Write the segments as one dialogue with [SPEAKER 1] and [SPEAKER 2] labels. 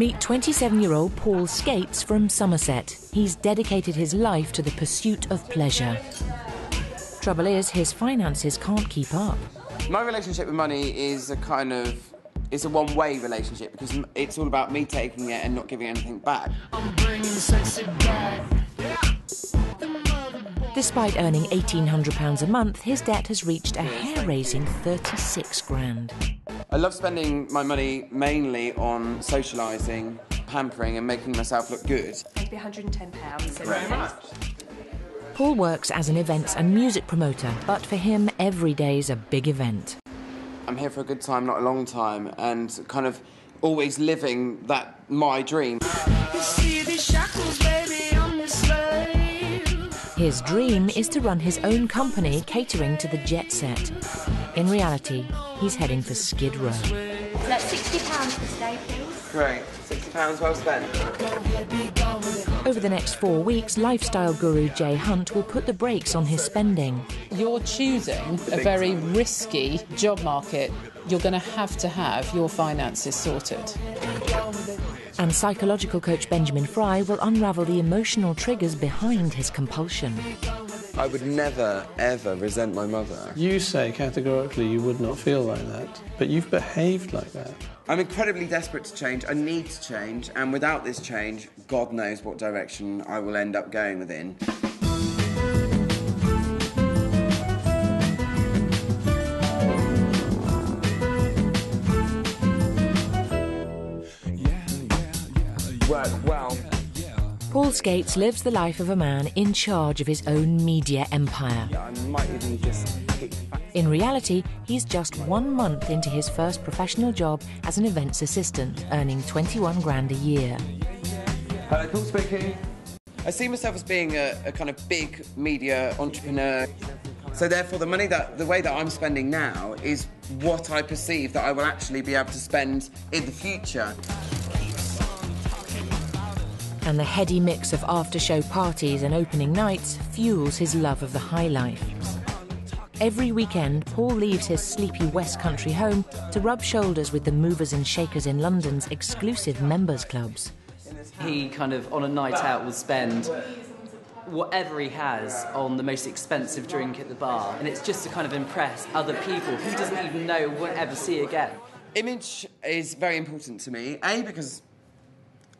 [SPEAKER 1] Meet 27 year old Paul Scates from Somerset. He's dedicated his life to the pursuit of pleasure. Trouble is, his finances can't keep up.
[SPEAKER 2] My relationship with money is a kind of it's a one-way relationship because it's all about me taking it and not giving anything back.
[SPEAKER 1] Despite earning £1,800 a month, his debt has reached a hair raising 36 grand.
[SPEAKER 2] I love spending my money mainly on socialising, pampering, and making myself look good.
[SPEAKER 3] Maybe £110.
[SPEAKER 2] Very much.
[SPEAKER 1] Paul works as an events and music promoter, but for him, every day's a big event.
[SPEAKER 2] I'm here for a good time, not a long time, and kind of always living that my dream.
[SPEAKER 1] His dream is to run his own company catering to the jet set. In reality, he's heading for Skid Row.
[SPEAKER 3] Like £60 for stay, please.
[SPEAKER 2] Great, sixty pounds well spent.
[SPEAKER 1] Over the next four weeks, lifestyle guru Jay Hunt will put the brakes on his spending.
[SPEAKER 4] You're choosing a very risky job market. You're going to have to have your finances sorted.
[SPEAKER 1] And psychological coach Benjamin Fry will unravel the emotional triggers behind his compulsion.
[SPEAKER 2] I would never, ever resent my mother.
[SPEAKER 5] You say categorically you would not feel like that, but you've behaved like that.
[SPEAKER 2] I'm incredibly desperate to change. I need to change, and without this change, God knows what direction I will end up going within. Work well.
[SPEAKER 1] Paul Scates lives the life of a man in charge of his own media empire.
[SPEAKER 2] I might even just kick back.
[SPEAKER 1] In reality, he's just one month into his first professional job as an events assistant, earning 21 grand a year.
[SPEAKER 2] Hello, Paul speaking. I see myself as being a, a kind of big media entrepreneur. So therefore, the money that the way that I'm spending now is what I perceive that I will actually be able to spend in the future.
[SPEAKER 1] And the heady mix of after show parties and opening nights fuels his love of the high life. Every weekend, Paul leaves his sleepy West Country home to rub shoulders with the movers and shakers in London's exclusive members clubs.
[SPEAKER 6] he kind of on a night out will spend whatever he has on the most expensive drink at the bar and it's just to kind of impress other people who doesn't even know won't ever see again
[SPEAKER 2] Image is very important to me. A because,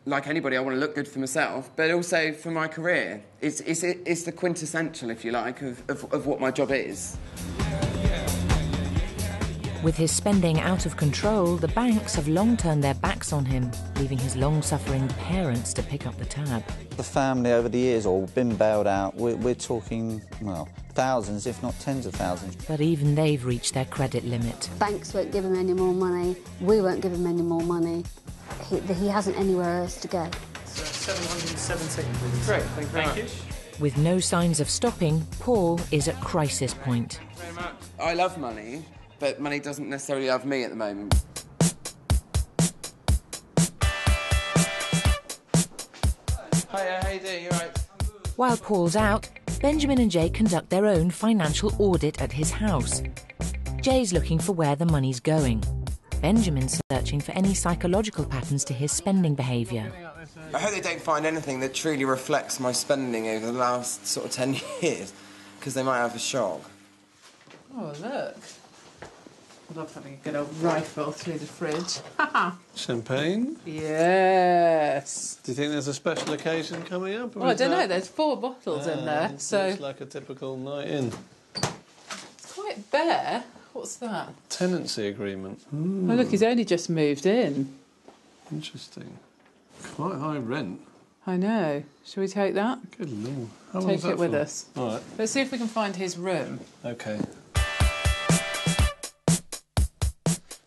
[SPEAKER 2] like anybody, I want to look good for myself, but also for my career. It's it's it's the quintessential, if you like, of, of, of what my job is.
[SPEAKER 1] With his spending out of control, the banks have long turned their backs on him, leaving his long suffering parents to pick up the tab.
[SPEAKER 7] The family over the years all been bailed out. We're, we're talking, well, thousands, if not tens of thousands.
[SPEAKER 1] But even they've reached their credit limit.
[SPEAKER 8] Banks won't give him any more money. We won't give him any more money. He, he hasn't anywhere else to go.
[SPEAKER 6] 717
[SPEAKER 2] Great, thank you very much.
[SPEAKER 1] With no signs of stopping, Paul is at crisis point.
[SPEAKER 2] I love money, but money doesn't necessarily love me at the moment. Hiya, how you doing? You right?
[SPEAKER 1] While Paul's out, Benjamin and Jay conduct their own financial audit at his house. Jay's looking for where the money's going. Benjamin's searching for any psychological patterns to his spending behaviour.
[SPEAKER 2] I hope they don't find anything that truly reflects my spending over the last sort of 10 years, because they might have a shock.
[SPEAKER 4] Oh, look. I love having a good old rifle through the fridge.
[SPEAKER 5] Champagne?
[SPEAKER 4] yes.
[SPEAKER 5] Do you think there's a special occasion coming up?
[SPEAKER 4] Well, I don't know. There's four bottles in
[SPEAKER 5] Ah,
[SPEAKER 4] there,
[SPEAKER 5] it
[SPEAKER 4] so
[SPEAKER 5] looks like a typical night in.
[SPEAKER 4] it's quite bare. What's that?
[SPEAKER 5] Tenancy agreement.
[SPEAKER 4] Oh, look, he's only just moved in.
[SPEAKER 5] Interesting. Quite high rent.
[SPEAKER 4] I know. Shall we take that?
[SPEAKER 5] Good lord. How long
[SPEAKER 4] Take
[SPEAKER 5] is that
[SPEAKER 4] it with
[SPEAKER 5] for?
[SPEAKER 4] us.
[SPEAKER 5] All right.
[SPEAKER 4] Let's see if we can find his room.
[SPEAKER 5] Okay.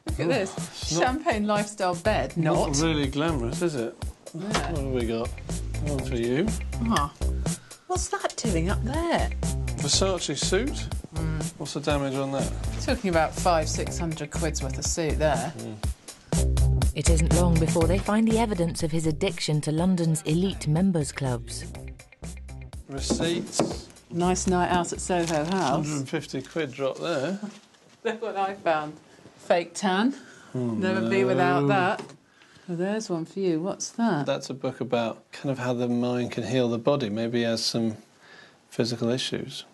[SPEAKER 4] Look at this champagne lifestyle bed. Not.
[SPEAKER 5] Not really glamorous, is it? What have we got? One for you.
[SPEAKER 4] Ah. What's that doing up there?
[SPEAKER 5] Versace suit.
[SPEAKER 4] Hmm.
[SPEAKER 5] What's the damage on that?
[SPEAKER 4] Talking about five, six hundred quid's worth of suit there.
[SPEAKER 1] It isn't long before they find the evidence of his addiction to London's elite members clubs.
[SPEAKER 5] Receipts.
[SPEAKER 4] Nice night out at Soho House.
[SPEAKER 5] 150 quid drop there.
[SPEAKER 4] Look what I found. Fake tan.
[SPEAKER 5] Oh,
[SPEAKER 4] Never be without that. Oh, there's one for you. What's that?
[SPEAKER 5] That's a book about kind of how the mind can heal the body. Maybe he has some physical issues.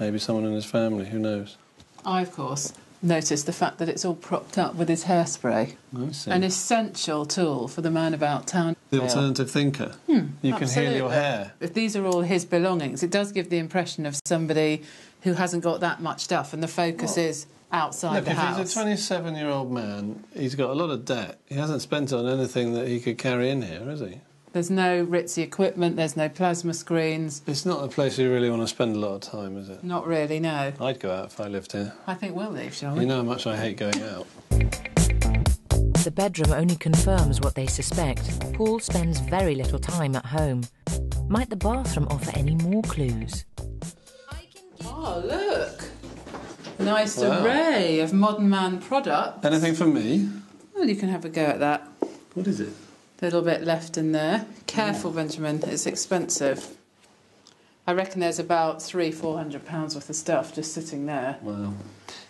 [SPEAKER 5] Maybe someone in his family, who knows?
[SPEAKER 4] I, of course, noticed the fact that it's all propped up with his hairspray.
[SPEAKER 5] I see.
[SPEAKER 4] An essential tool for the man about town.
[SPEAKER 5] the alternative thinker. Hmm, you can heal your hair.
[SPEAKER 4] If these are all his belongings, it does give the impression of somebody who hasn't got that much stuff, and the focus is outside
[SPEAKER 5] Look,
[SPEAKER 4] the
[SPEAKER 5] if
[SPEAKER 4] house.
[SPEAKER 5] he's a 27 year old man, he's got a lot of debt. He hasn't spent on anything that he could carry in here, has he?
[SPEAKER 4] There's no ritzy equipment. There's no plasma screens.
[SPEAKER 5] It's not a place you really want to spend a lot of time, is it?
[SPEAKER 4] Not really. No.
[SPEAKER 5] I'd go out if I lived here.
[SPEAKER 4] I think we'll leave, shall we?
[SPEAKER 5] You know how much I hate going out.
[SPEAKER 1] The bedroom only confirms what they suspect. Paul spends very little time at home. Might the bathroom offer any more clues?
[SPEAKER 4] Oh, look. Nice
[SPEAKER 5] Wow.
[SPEAKER 4] array of modern man products.
[SPEAKER 5] Anything for me?
[SPEAKER 4] Well, you can have a go at that.
[SPEAKER 5] What is it?
[SPEAKER 4] Little bit left in there. Careful, Benjamin. It's expensive. I reckon there's about three, four hundred pounds worth of stuff just sitting there.
[SPEAKER 5] Wow.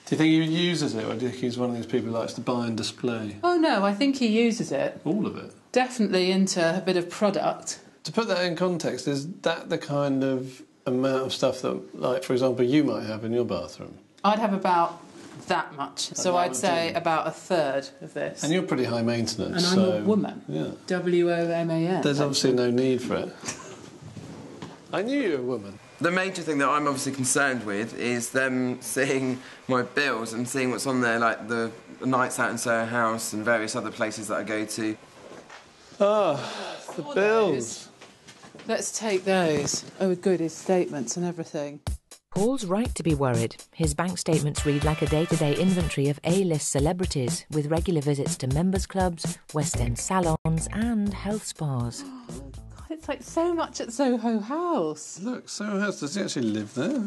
[SPEAKER 5] Do you think he uses it, or do you think he's one of these people who likes to buy and display?
[SPEAKER 4] Oh no, I think he uses it.
[SPEAKER 5] All of it.
[SPEAKER 4] Definitely into a bit of product.
[SPEAKER 5] To put that in context, is that the kind of amount of stuff that, like, for example, you might have in your bathroom?
[SPEAKER 4] I'd have about that much. So
[SPEAKER 5] that
[SPEAKER 4] I'd say
[SPEAKER 5] do.
[SPEAKER 4] about a third of this.
[SPEAKER 5] And you're pretty high maintenance.
[SPEAKER 4] And I'm a woman.
[SPEAKER 5] Yeah.
[SPEAKER 4] W O M A N.
[SPEAKER 5] There's obviously no need for it. I knew you were a woman.
[SPEAKER 2] The major thing that I'm obviously concerned with is them seeing my bills and seeing what's on there, like the nights out in Soho House and various other places that I go to.
[SPEAKER 5] Oh, the
[SPEAKER 4] For
[SPEAKER 5] bills.
[SPEAKER 4] Let's take those. Oh, good, his statements and everything.
[SPEAKER 1] Paul's right to be worried. His bank statements read like a day to day inventory of A list celebrities, with regular visits to members' clubs, West End salons, and health spas.
[SPEAKER 4] God, It's like so much at Soho House.
[SPEAKER 5] Look, Soho House, does he actually live there?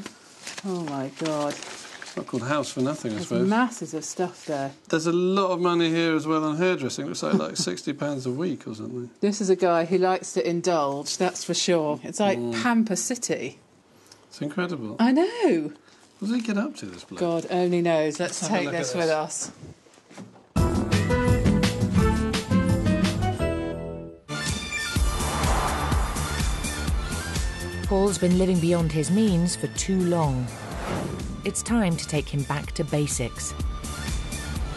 [SPEAKER 4] Oh my god.
[SPEAKER 5] It's not called House for nothing, I
[SPEAKER 4] There's
[SPEAKER 5] suppose.
[SPEAKER 4] masses of stuff there.
[SPEAKER 5] There's a lot of money here as well on hairdressing. Looks like like £60 a week or something.
[SPEAKER 4] This is a guy who likes to indulge, that's for sure. It's like
[SPEAKER 5] Mm.
[SPEAKER 4] Pamper City.
[SPEAKER 5] It's incredible.
[SPEAKER 4] I know.
[SPEAKER 5] What does he get up to, this bloke?
[SPEAKER 4] God only knows. Let's
[SPEAKER 5] Let's have
[SPEAKER 4] take this
[SPEAKER 5] this.
[SPEAKER 4] with us.
[SPEAKER 1] Paul's been living beyond his means for too long. It's time to take him back to basics.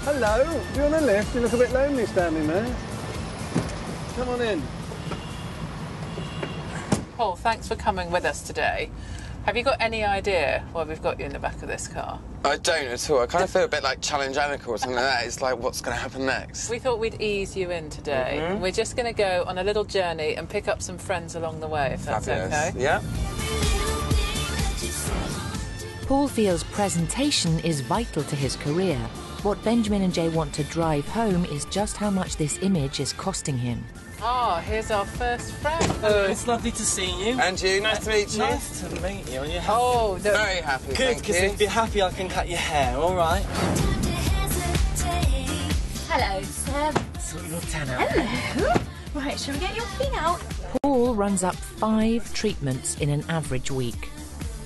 [SPEAKER 5] Hello, you on a lift? You look a bit lonely standing there. Come on in.
[SPEAKER 4] Paul, thanks for coming with us today. Have you got any idea why we've got you in the back of this car?
[SPEAKER 2] I don't at all. I kind of feel a bit like Challenge Anneka or something like that. It's like, what's going to happen next?
[SPEAKER 4] We thought we'd ease you in today.
[SPEAKER 5] Mm-hmm.
[SPEAKER 4] We're just going to go on a little journey and pick up some friends along the way, if that's okay.
[SPEAKER 2] Yeah.
[SPEAKER 1] Paul feels presentation is vital to his career. What Benjamin and Jay want to drive home is just how much this image is costing him.
[SPEAKER 4] Ah, here's our first friend.
[SPEAKER 9] Oh, it's lovely to see you.
[SPEAKER 2] And you, nice to meet you.
[SPEAKER 9] Nice to meet you. Are you happy?
[SPEAKER 4] Oh, no.
[SPEAKER 2] Very happy,
[SPEAKER 9] Good, because if you're happy, I can cut your hair, all right?
[SPEAKER 3] Hello, Seb.
[SPEAKER 9] Sort your tan out.
[SPEAKER 3] Hello. Right, shall we get your feet out?
[SPEAKER 1] Paul runs up five treatments in an average week.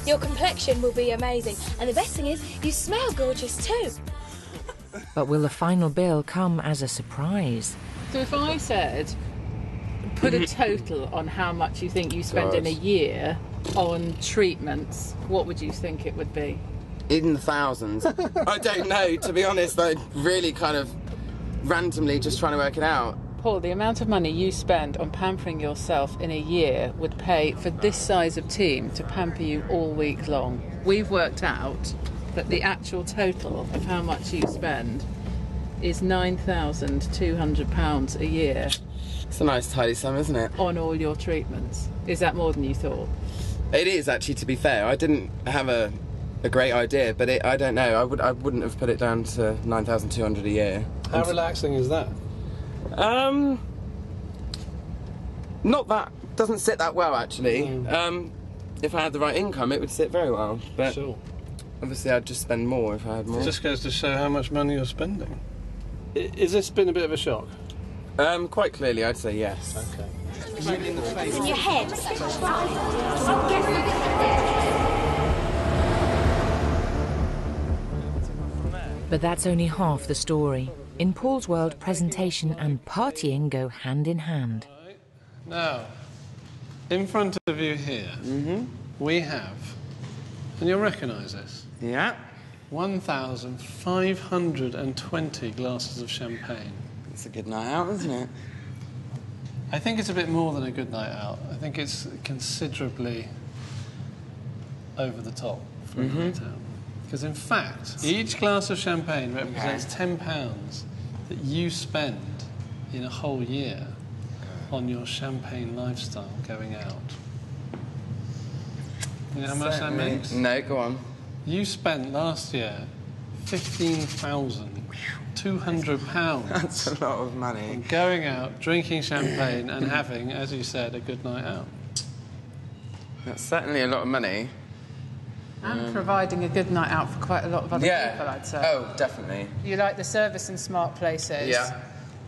[SPEAKER 10] Your complexion will be amazing. And the best thing is, you smell gorgeous too.
[SPEAKER 1] But will the final bill come as a surprise?
[SPEAKER 4] So if I said, put a mm-hmm. total on how much you think you spend in a year on treatments, what would you think it would be?
[SPEAKER 2] In the thousands. I don't know, to be honest. I really kind of randomly just trying to work it out.
[SPEAKER 4] Paul, the amount of money you spend on pampering yourself in a year would pay for this size of team to pamper you all week long. We've worked out that the actual total of how much you spend is £9,200 a year
[SPEAKER 2] It's a nice tidy sum, isn't it?
[SPEAKER 4] on all your treatments. Is that more than you thought?
[SPEAKER 2] It is actually, to be fair. I didn't have a, a great idea, but it, I don't know. I would I wouldn't have put it down to nine thousand two hundred a year.
[SPEAKER 5] How relaxing is that?
[SPEAKER 2] Um, not that doesn't sit that well actually. Um, if I had the right income, it would sit very well. But
[SPEAKER 5] Sure.
[SPEAKER 2] obviously, I'd just spend more if I had more.
[SPEAKER 5] It just goes to show how much money you're spending. I- Is this been a bit of a shock?
[SPEAKER 2] Um, quite clearly, I'd say yes.
[SPEAKER 5] Okay.
[SPEAKER 10] In your head.
[SPEAKER 1] But that's only half the story. In Paul's world, presentation and partying go hand in hand.
[SPEAKER 5] Now, in front of you here, we have, and you'll recognise this,
[SPEAKER 2] Yeah.
[SPEAKER 5] 1,520 glasses of champagne.
[SPEAKER 2] It's a good night out, isn't it?
[SPEAKER 5] I think it's a bit more than a good night out. I think it's considerably over the top for a mm-hmm. night out. Because in fact, each glass of champagne represents £10 that you spend in a whole year on your champagne lifestyle going out. You know how much that makes?
[SPEAKER 2] No, go on.
[SPEAKER 5] You spent last year £15,200
[SPEAKER 2] That's a lot of money.
[SPEAKER 5] going out, drinking champagne, and having, as you said, a good night out.
[SPEAKER 2] That's certainly a lot of money.
[SPEAKER 4] And um, providing a good night out for quite a lot of other
[SPEAKER 2] yeah.
[SPEAKER 4] people, I'd say.
[SPEAKER 2] Oh, definitely.
[SPEAKER 4] You like the service in smart places.
[SPEAKER 2] Yeah.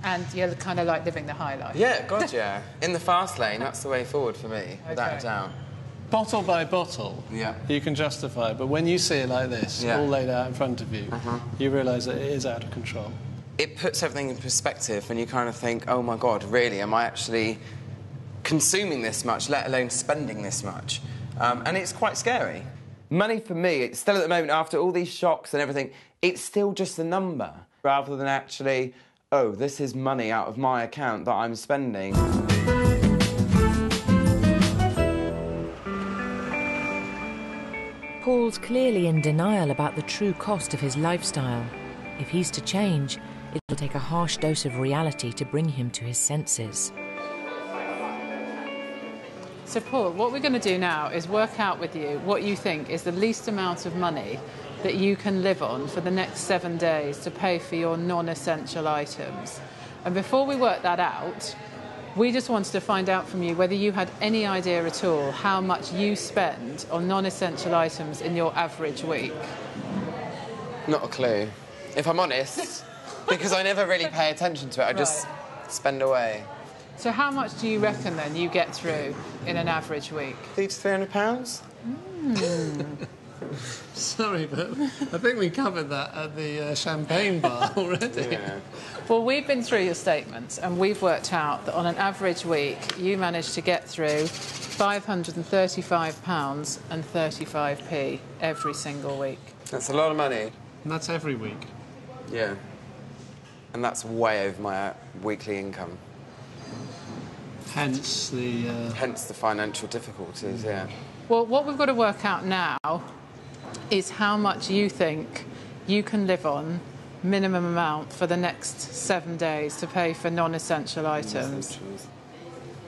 [SPEAKER 4] And you're kind of like living the high life.
[SPEAKER 2] Yeah, God, yeah. In the fast lane, that's the way forward for me, without a doubt.
[SPEAKER 5] Bottle by bottle,
[SPEAKER 2] Yeah.
[SPEAKER 5] you can justify it, but when you see it like this,
[SPEAKER 2] Yeah. Uh-huh.
[SPEAKER 5] all laid out in front of you, you realise that it is out of control.
[SPEAKER 2] It puts everything in perspective, and you kind of think, oh my God, really? Am I actually consuming this much, let alone spending this much? Um, and it's quite scary. Money for me, it's still at the moment, after all these shocks and everything, it's still just a number rather than actually, oh, this is money out of my account that I'm spending.
[SPEAKER 1] Paul's clearly in denial about the true cost of his lifestyle. If he's to change, it will take a harsh dose of reality to bring him to his senses.
[SPEAKER 4] So, Paul, what we're going to do now is work out with you what you think is the least amount of money that you can live on for the next seven days to pay for your non essential items. And before we work that out, we just wanted to find out from you whether you had any idea at all how much you spend on non essential items in your average week.
[SPEAKER 2] Not a clue. If I'm honest, because I never really pay attention to it, I just spend away.
[SPEAKER 4] So, how much do you reckon then you get through in an average week?
[SPEAKER 2] Three to three hundred pounds? Hmm.
[SPEAKER 5] Sorry, but I think we covered that at the uh, champagne bar already.
[SPEAKER 2] Yeah.
[SPEAKER 4] Well, we've been through your statements and we've worked out that on an average week, you manage to get through £535 and 35p every single week.
[SPEAKER 2] That's a lot of money.
[SPEAKER 5] And that's every week.
[SPEAKER 2] Yeah. And that's way over my uh, weekly income.
[SPEAKER 5] Hence the. Uh,
[SPEAKER 2] Hence the financial difficulties, yeah.
[SPEAKER 4] Well, what we've got to work out now is how much you think you can live on minimum amount for the next seven days to pay for non-essential items.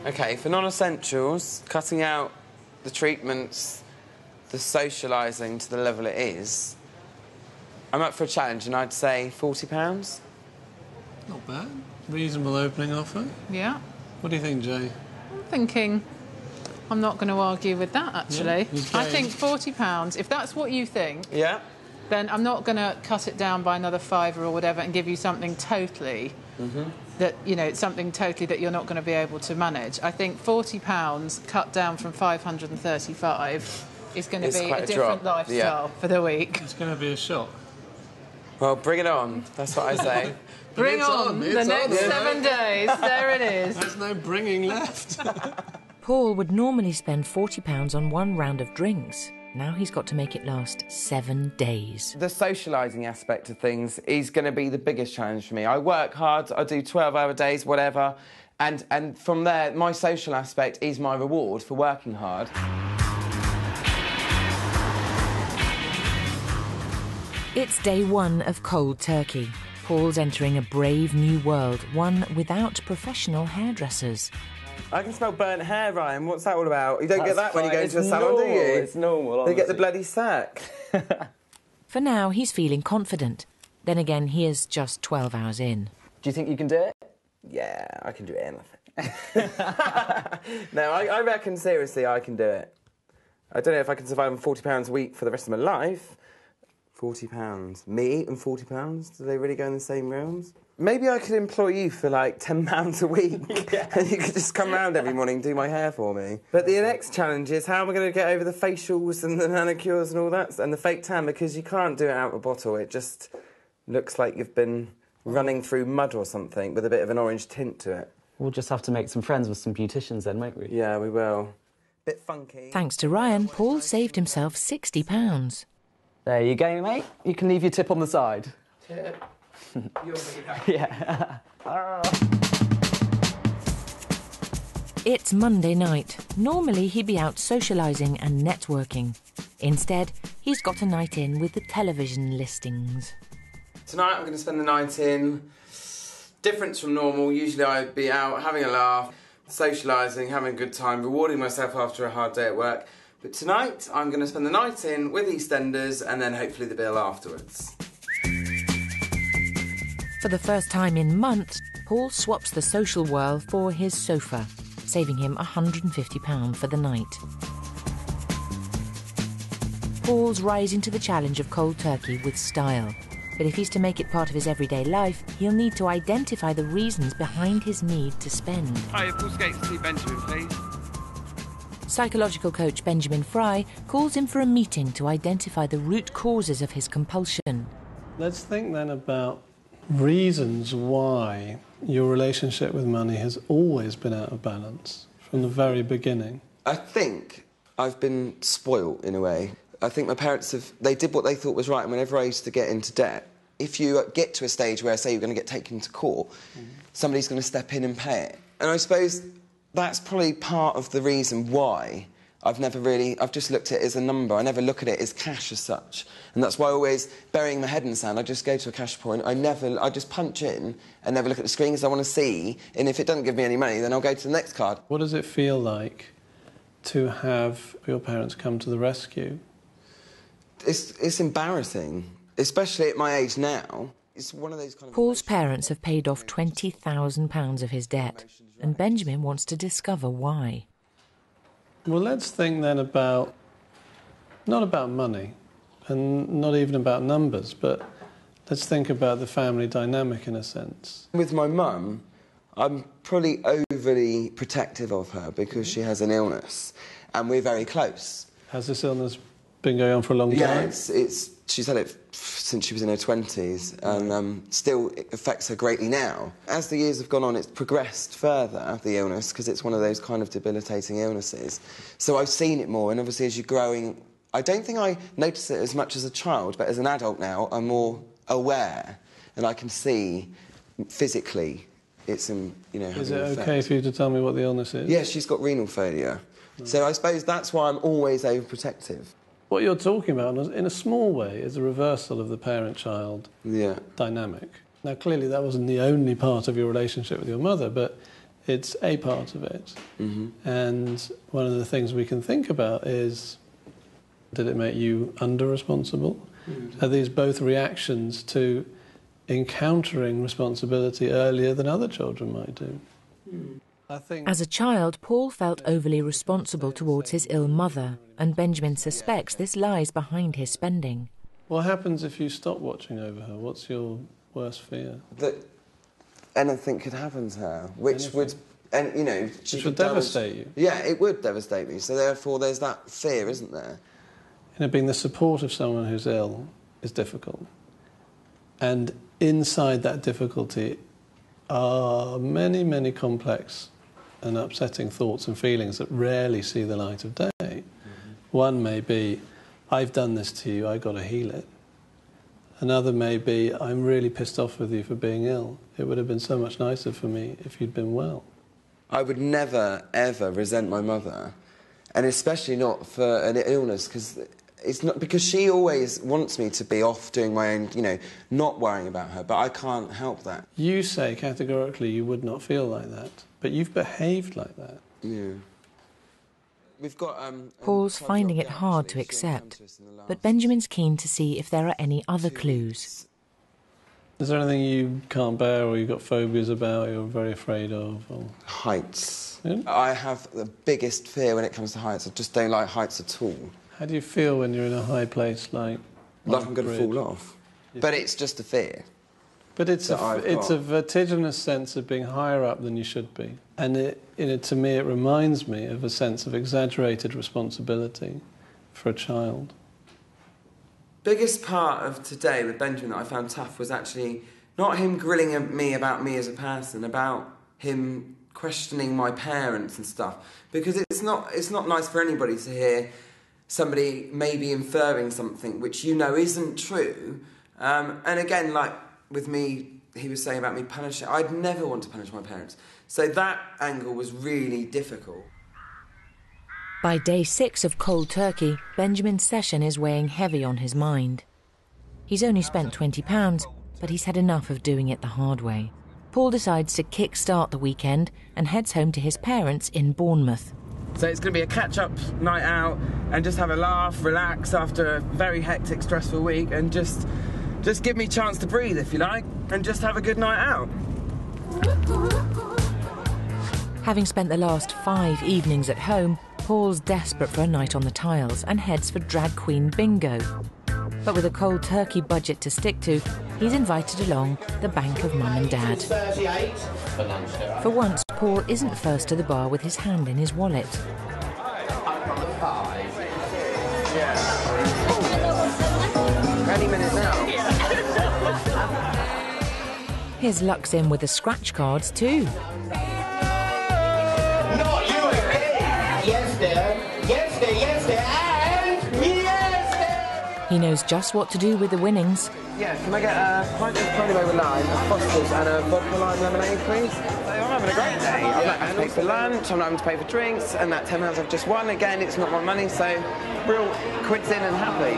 [SPEAKER 2] Okay, for non essentials, cutting out the treatments, the socialising to the level it is, I'm up for a challenge and I'd say £40.
[SPEAKER 5] not bad. Reasonable opening offer.
[SPEAKER 4] Yeah,
[SPEAKER 5] What do you think, Jay?
[SPEAKER 4] I'm thinking. I'm not going to argue with that actually.
[SPEAKER 5] he's
[SPEAKER 4] I think forty pounds. If that's what you think,
[SPEAKER 2] Yeah?
[SPEAKER 4] then I'm not going to cut it down by another fiver or whatever and give you something totally mm-hmm. that you know something totally that you're not going to be able to manage. I think forty pounds cut down from five hundred and thirty-five is going to be a
[SPEAKER 2] a
[SPEAKER 4] different
[SPEAKER 2] drop,
[SPEAKER 4] lifestyle for the week.
[SPEAKER 5] It's going to be a shock.
[SPEAKER 2] Well, bring it on. That's what I say.
[SPEAKER 4] Bring
[SPEAKER 5] it's
[SPEAKER 4] on,
[SPEAKER 5] on,
[SPEAKER 4] the
[SPEAKER 5] it's
[SPEAKER 4] next
[SPEAKER 5] on, yeah.
[SPEAKER 4] seven days. There it is.
[SPEAKER 5] There's no bringing left.
[SPEAKER 1] Paul would normally spend £40 on one round of drinks. Now he's got to make it last seven days.
[SPEAKER 2] the socialising aspect of things is going to be the biggest challenge for me. I work hard, I do 12 hour days, whatever. And, and from there, my social aspect is my reward for working hard.
[SPEAKER 1] It's day one of cold turkey. Paul's entering a brave new world, one without professional hairdressers.
[SPEAKER 2] I can smell burnt hair, Ryan. What's that all about? You don't get
[SPEAKER 11] That's
[SPEAKER 2] that when you go
[SPEAKER 11] It's
[SPEAKER 2] into a salon, do you?
[SPEAKER 11] It's normal,
[SPEAKER 2] They get the bloody sack.
[SPEAKER 1] For now, he's feeling confident. Then again, he is just 12 hours in.
[SPEAKER 11] Do you think you can do it?
[SPEAKER 2] yeah, I can do anything. no, I, I reckon seriously I can do it. I don't know if I can survive on forty pounds a week for the rest of my life. Forty pounds. Me and forty pounds? Do they really go in the same realms? Maybe I could employ you for like ten pounds a week, and you could just come round every morning and do my hair for me. But the next challenge is how am I going to get over the facials and the manicures and all that, and the fake tan because you can't do it out of a bottle. It just looks like you've been running through mud or something with a bit of an orange tint to it.
[SPEAKER 6] We'll just have to make some friends with some beauticians then, won't we?
[SPEAKER 2] Yeah, we will. Bit funky.
[SPEAKER 1] Thanks to Ryan, Paul saved himself £60.
[SPEAKER 6] There you go, mate. You can leave your tip on the side.
[SPEAKER 2] Tip.
[SPEAKER 6] yeah. Ah.
[SPEAKER 1] It's Monday night. Normally he'd be out socialising and networking. Instead, he's got a night in with the television listings.
[SPEAKER 2] Tonight I'm going to spend the night in. Difference from normal. Usually I'd be out having a laugh, socialising, having a good time, rewarding myself after a hard day at work. But tonight I'm going to spend the night in with EastEnders and then hopefully the bill afterwards.
[SPEAKER 1] For the first time in months, Paul swaps the social whirl for his sofa, saving him £150 for the night. Paul's rising to the challenge of cold turkey with style. But if he's to make it part of his everyday life, he'll need to identify the reasons behind his need to spend.
[SPEAKER 2] Hi, Paul Scates to see Benjamin, please.
[SPEAKER 1] Psychological coach Benjamin Fry calls him for a meeting to identify the root causes of his compulsion.
[SPEAKER 5] Let's think then about reasons why your relationship with money has always been out of balance from the very beginning.
[SPEAKER 2] I think I've been spoilt in a way. I think my parents have, they did what they thought was right, and whenever I used to get into debt, if you get to a stage where, say, you're going to get taken to court, mm-hmm. somebody's going to step in and pay it. And I suppose that's probably part of the reason why I've never really, I've just looked at it as a number. I never look at it as cash as such. And that's why I always, burying my head in the sand, I just go to a cash point. I never, I just punch in and never look at the screen because I want to see. And if it doesn't give me any money, then I'll go to the next card.
[SPEAKER 5] What does it feel like to have your parents come to the rescue?
[SPEAKER 2] It's, it's embarrassing, especially at my age now. It's one of those kind of
[SPEAKER 1] Paul's parents have paid off £20,000 of his debt, and Benjamin wants to discover why.
[SPEAKER 5] Well, let's think then about not about money and not even about numbers, but let's think about the family dynamic in a sense.
[SPEAKER 2] With my mum, I'm probably overly protective of her because she has an illness and we're very close.
[SPEAKER 5] Has this illness been going on for a long time?
[SPEAKER 2] Yeah, it's, it's she's had it since she was in her 20s and um, still it affects her greatly now. As the years have gone on, it's progressed further, the illness, because it's one of those kind of debilitating illnesses. So I've seen it more, and obviously as you're growing, I don't think I notice it as much as a child, but as an adult now, I'm more aware and I can see physically it's, in, you know,
[SPEAKER 5] Is it okay for you to tell me what the illness is?
[SPEAKER 2] Yeah, she's got renal failure. So I suppose that's why I'm always overprotective.
[SPEAKER 5] What you're talking about, in a small way, is a reversal of the parent child
[SPEAKER 2] yeah.
[SPEAKER 5] dynamic. Now, clearly, that wasn't the only part of your relationship with your mother, but it's a part of it.
[SPEAKER 2] Mm-hmm.
[SPEAKER 5] And one of the things we can think about is did it make you under responsible? Mm-hmm. Are these both reactions to encountering responsibility earlier than other children might do?
[SPEAKER 2] Mm.
[SPEAKER 1] As a child, Paul felt overly responsible towards his ill mother, and Benjamin suspects this lies behind his spending.
[SPEAKER 5] What happens if you stop watching over her? What's your worst fear?
[SPEAKER 2] That anything could happen to her, which anything. would, and you know,
[SPEAKER 5] she which would devastate you.
[SPEAKER 2] Yeah, it would devastate me. So therefore, there's that fear, isn't there?
[SPEAKER 5] You know, being the support of someone who's ill is difficult, and inside that difficulty are many, many complex and upsetting thoughts and feelings that rarely see the light of day. Mm-hmm. One may be, I've done this to you, I've got to heal it. Another may be, I'm really pissed off with you for being ill. It would have been so much nicer for me if you'd been well.
[SPEAKER 2] I would never, ever resent my mother, and especially not for an illness, because it's not because she always wants me to be off doing my own, you know, not worrying about her, but I can't help that.
[SPEAKER 5] You say categorically you would not feel like that. But you've behaved like that.
[SPEAKER 2] Yeah. We've got. Um,
[SPEAKER 1] Paul's finding it hard to accept, but Benjamin's keen to see if there are any other clues.
[SPEAKER 5] Is there anything you can't bear or you've got phobias about, or you're very afraid of? Or...
[SPEAKER 2] Heights. Yeah? I have the biggest fear when it comes to heights. I just don't like heights at all.
[SPEAKER 5] How do you feel when you're in a high place like.
[SPEAKER 2] Like I'm going to fall off. But it's just a fear.
[SPEAKER 5] But it's a, it's a vertiginous sense of being higher up than you should be. And it, it, to me, it reminds me of a sense of exaggerated responsibility for a child.
[SPEAKER 2] Biggest part of today with Benjamin that I found tough was actually not him grilling at me about me as a person, about him questioning my parents and stuff. Because it's not it's not nice for anybody to hear somebody maybe inferring something which you know isn't true. Um, and again, like with me, he was saying about me punishing. I'd never want to punish my parents. So that angle was really difficult.
[SPEAKER 1] By day six of cold turkey, Benjamin's session is weighing heavy on his mind. He's only spent £20, but he's had enough of doing it the hard way. Paul decides to kick-start the weekend and heads home to his parents in Bournemouth.
[SPEAKER 2] So it's going to be a catch-up night out and just have a laugh, relax after a very hectic, stressful week, and just just give me a chance to breathe, if you like, and just have a good night out.
[SPEAKER 1] Having spent the last five evenings at home, Paul's desperate for a night on the tiles and heads for drag queen bingo. But with a cold turkey budget to stick to, he's invited along the bank of mum and dad. For once, Paul isn't first to the bar with his hand in his wallet.
[SPEAKER 2] Any minute.
[SPEAKER 1] His luck's in with the scratch cards too.
[SPEAKER 11] Not you again. Yes, dear. Yes, dear. Yes, dear. And yes, dear.
[SPEAKER 1] He knows just what to do with the winnings.
[SPEAKER 2] Yes, can I get a pint of Ponyboy with lime, a Foster's and a vodka lime lemonade, please? So I'm having a great day. I'm not having to pay for lunch, I'm not having to pay for drinks, and that £10 I've just won, again, it's not my money, so real quids in and happy.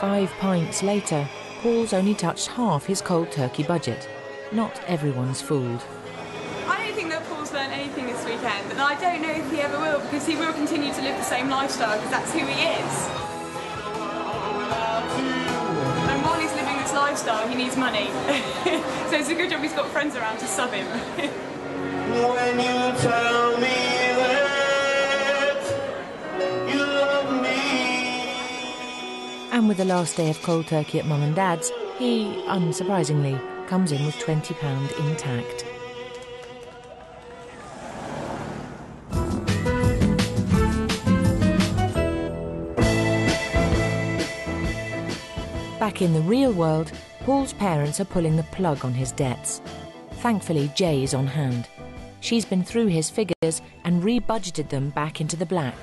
[SPEAKER 1] Five pints later, Paul's only touched half his cold turkey budget. Not everyone's fooled.
[SPEAKER 12] I don't think that Paul's learned anything this weekend, and I don't know if he ever will because he will continue to live the same lifestyle because that's who he is. And while he's living this lifestyle, he needs money. so it's a good job he's got friends around to sub him.
[SPEAKER 11] When you tell me that you love me.
[SPEAKER 1] And with the last day of cold turkey at mum and dad's, he, unsurprisingly, comes in with £20 intact. Back in the real world, Paul's parents are pulling the plug on his debts. Thankfully, Jay is on hand. She's been through his figures and re-budgeted them back into the black.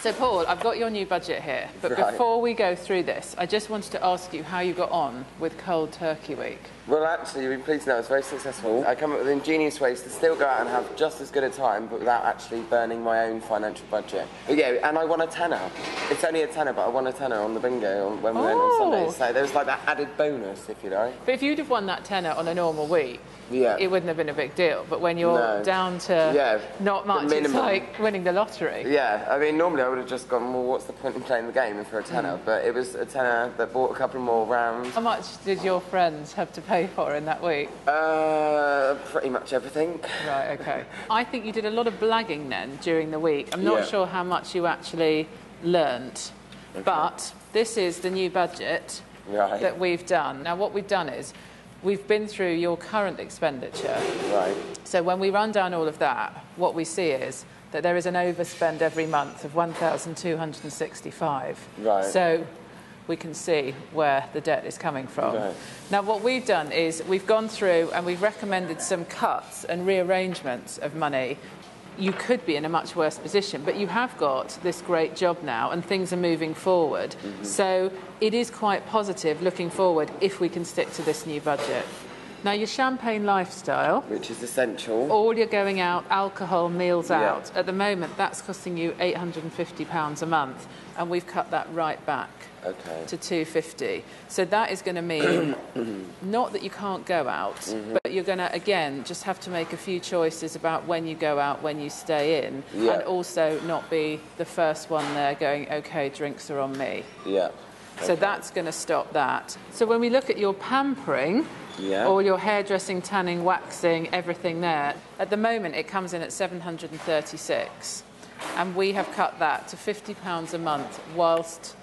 [SPEAKER 4] So, Paul, I've got your new budget here, but
[SPEAKER 2] Right.
[SPEAKER 4] before we go through this, I just wanted to ask you how you got on with Cold Turkey Week.
[SPEAKER 2] Well, actually, you'll be pleased to know it's very successful. I come up with ingenious ways to still go out and have just as good a time, but without actually burning my own financial budget. But yeah, and I won a tenner. It's only a tenner, but I won a tenner on the bingo on- when we went on
[SPEAKER 4] Oh.
[SPEAKER 2] Sunday. So there was like that added bonus, if you like.
[SPEAKER 4] But if you'd have won that tenner on a normal week,
[SPEAKER 2] Yeah.
[SPEAKER 4] it wouldn't have been a big deal. But when you're
[SPEAKER 2] No.
[SPEAKER 4] down to
[SPEAKER 2] Yeah,
[SPEAKER 4] not
[SPEAKER 2] the
[SPEAKER 4] much, it's
[SPEAKER 2] minimum.
[SPEAKER 4] like winning the lottery.
[SPEAKER 2] Yeah, I mean, normally I would have just gone, well, what's the point in playing the game for a tenner?
[SPEAKER 4] Mm.
[SPEAKER 2] But it was a tenner that bought a couple more rounds.
[SPEAKER 4] How much did your friends have to pay for in that week?
[SPEAKER 2] Uh, pretty much everything.
[SPEAKER 4] Right, okay. I think you did a lot of blagging then during the week. I'm not
[SPEAKER 2] Yeah.
[SPEAKER 4] sure how much you actually learnt, but this is the new budget
[SPEAKER 2] Right.
[SPEAKER 4] that we've done. Now, what we've done is we've been through your current expenditure.
[SPEAKER 2] Right.
[SPEAKER 4] So when we run down all of that, what we see is that there is an overspend every month of 1,265.
[SPEAKER 2] Right.
[SPEAKER 4] So we can see where the debt is coming from.
[SPEAKER 2] Right.
[SPEAKER 4] Now, what we've done is we've gone through and we've recommended some cuts and rearrangements of money. You could be in a much worse position, but you have got this great job now and things are moving forward.
[SPEAKER 2] Mm-hmm.
[SPEAKER 4] So it is quite positive looking forward if we can stick to this new budget. Now, your champagne lifestyle,
[SPEAKER 2] Which is essential.
[SPEAKER 4] all you're going out, alcohol, meals
[SPEAKER 2] Yeah.
[SPEAKER 4] out, at the moment that's costing you £850 a month, and we've cut that right back
[SPEAKER 2] Okay.
[SPEAKER 4] to 250 So that is going to mean not that you can't go out,
[SPEAKER 2] Mhm.
[SPEAKER 4] but you're going to, again, just have to make a few choices about when you go out, when you stay in,
[SPEAKER 2] Yeah.
[SPEAKER 4] and also not be the first one there going, OK, drinks are on me.
[SPEAKER 2] Yeah.
[SPEAKER 4] So that's going to stop that. So when we look at your pampering,
[SPEAKER 2] Yeah.
[SPEAKER 4] all your hairdressing, tanning, waxing, everything there, at the moment it comes in at 736 and we have cut that to £50 a month whilst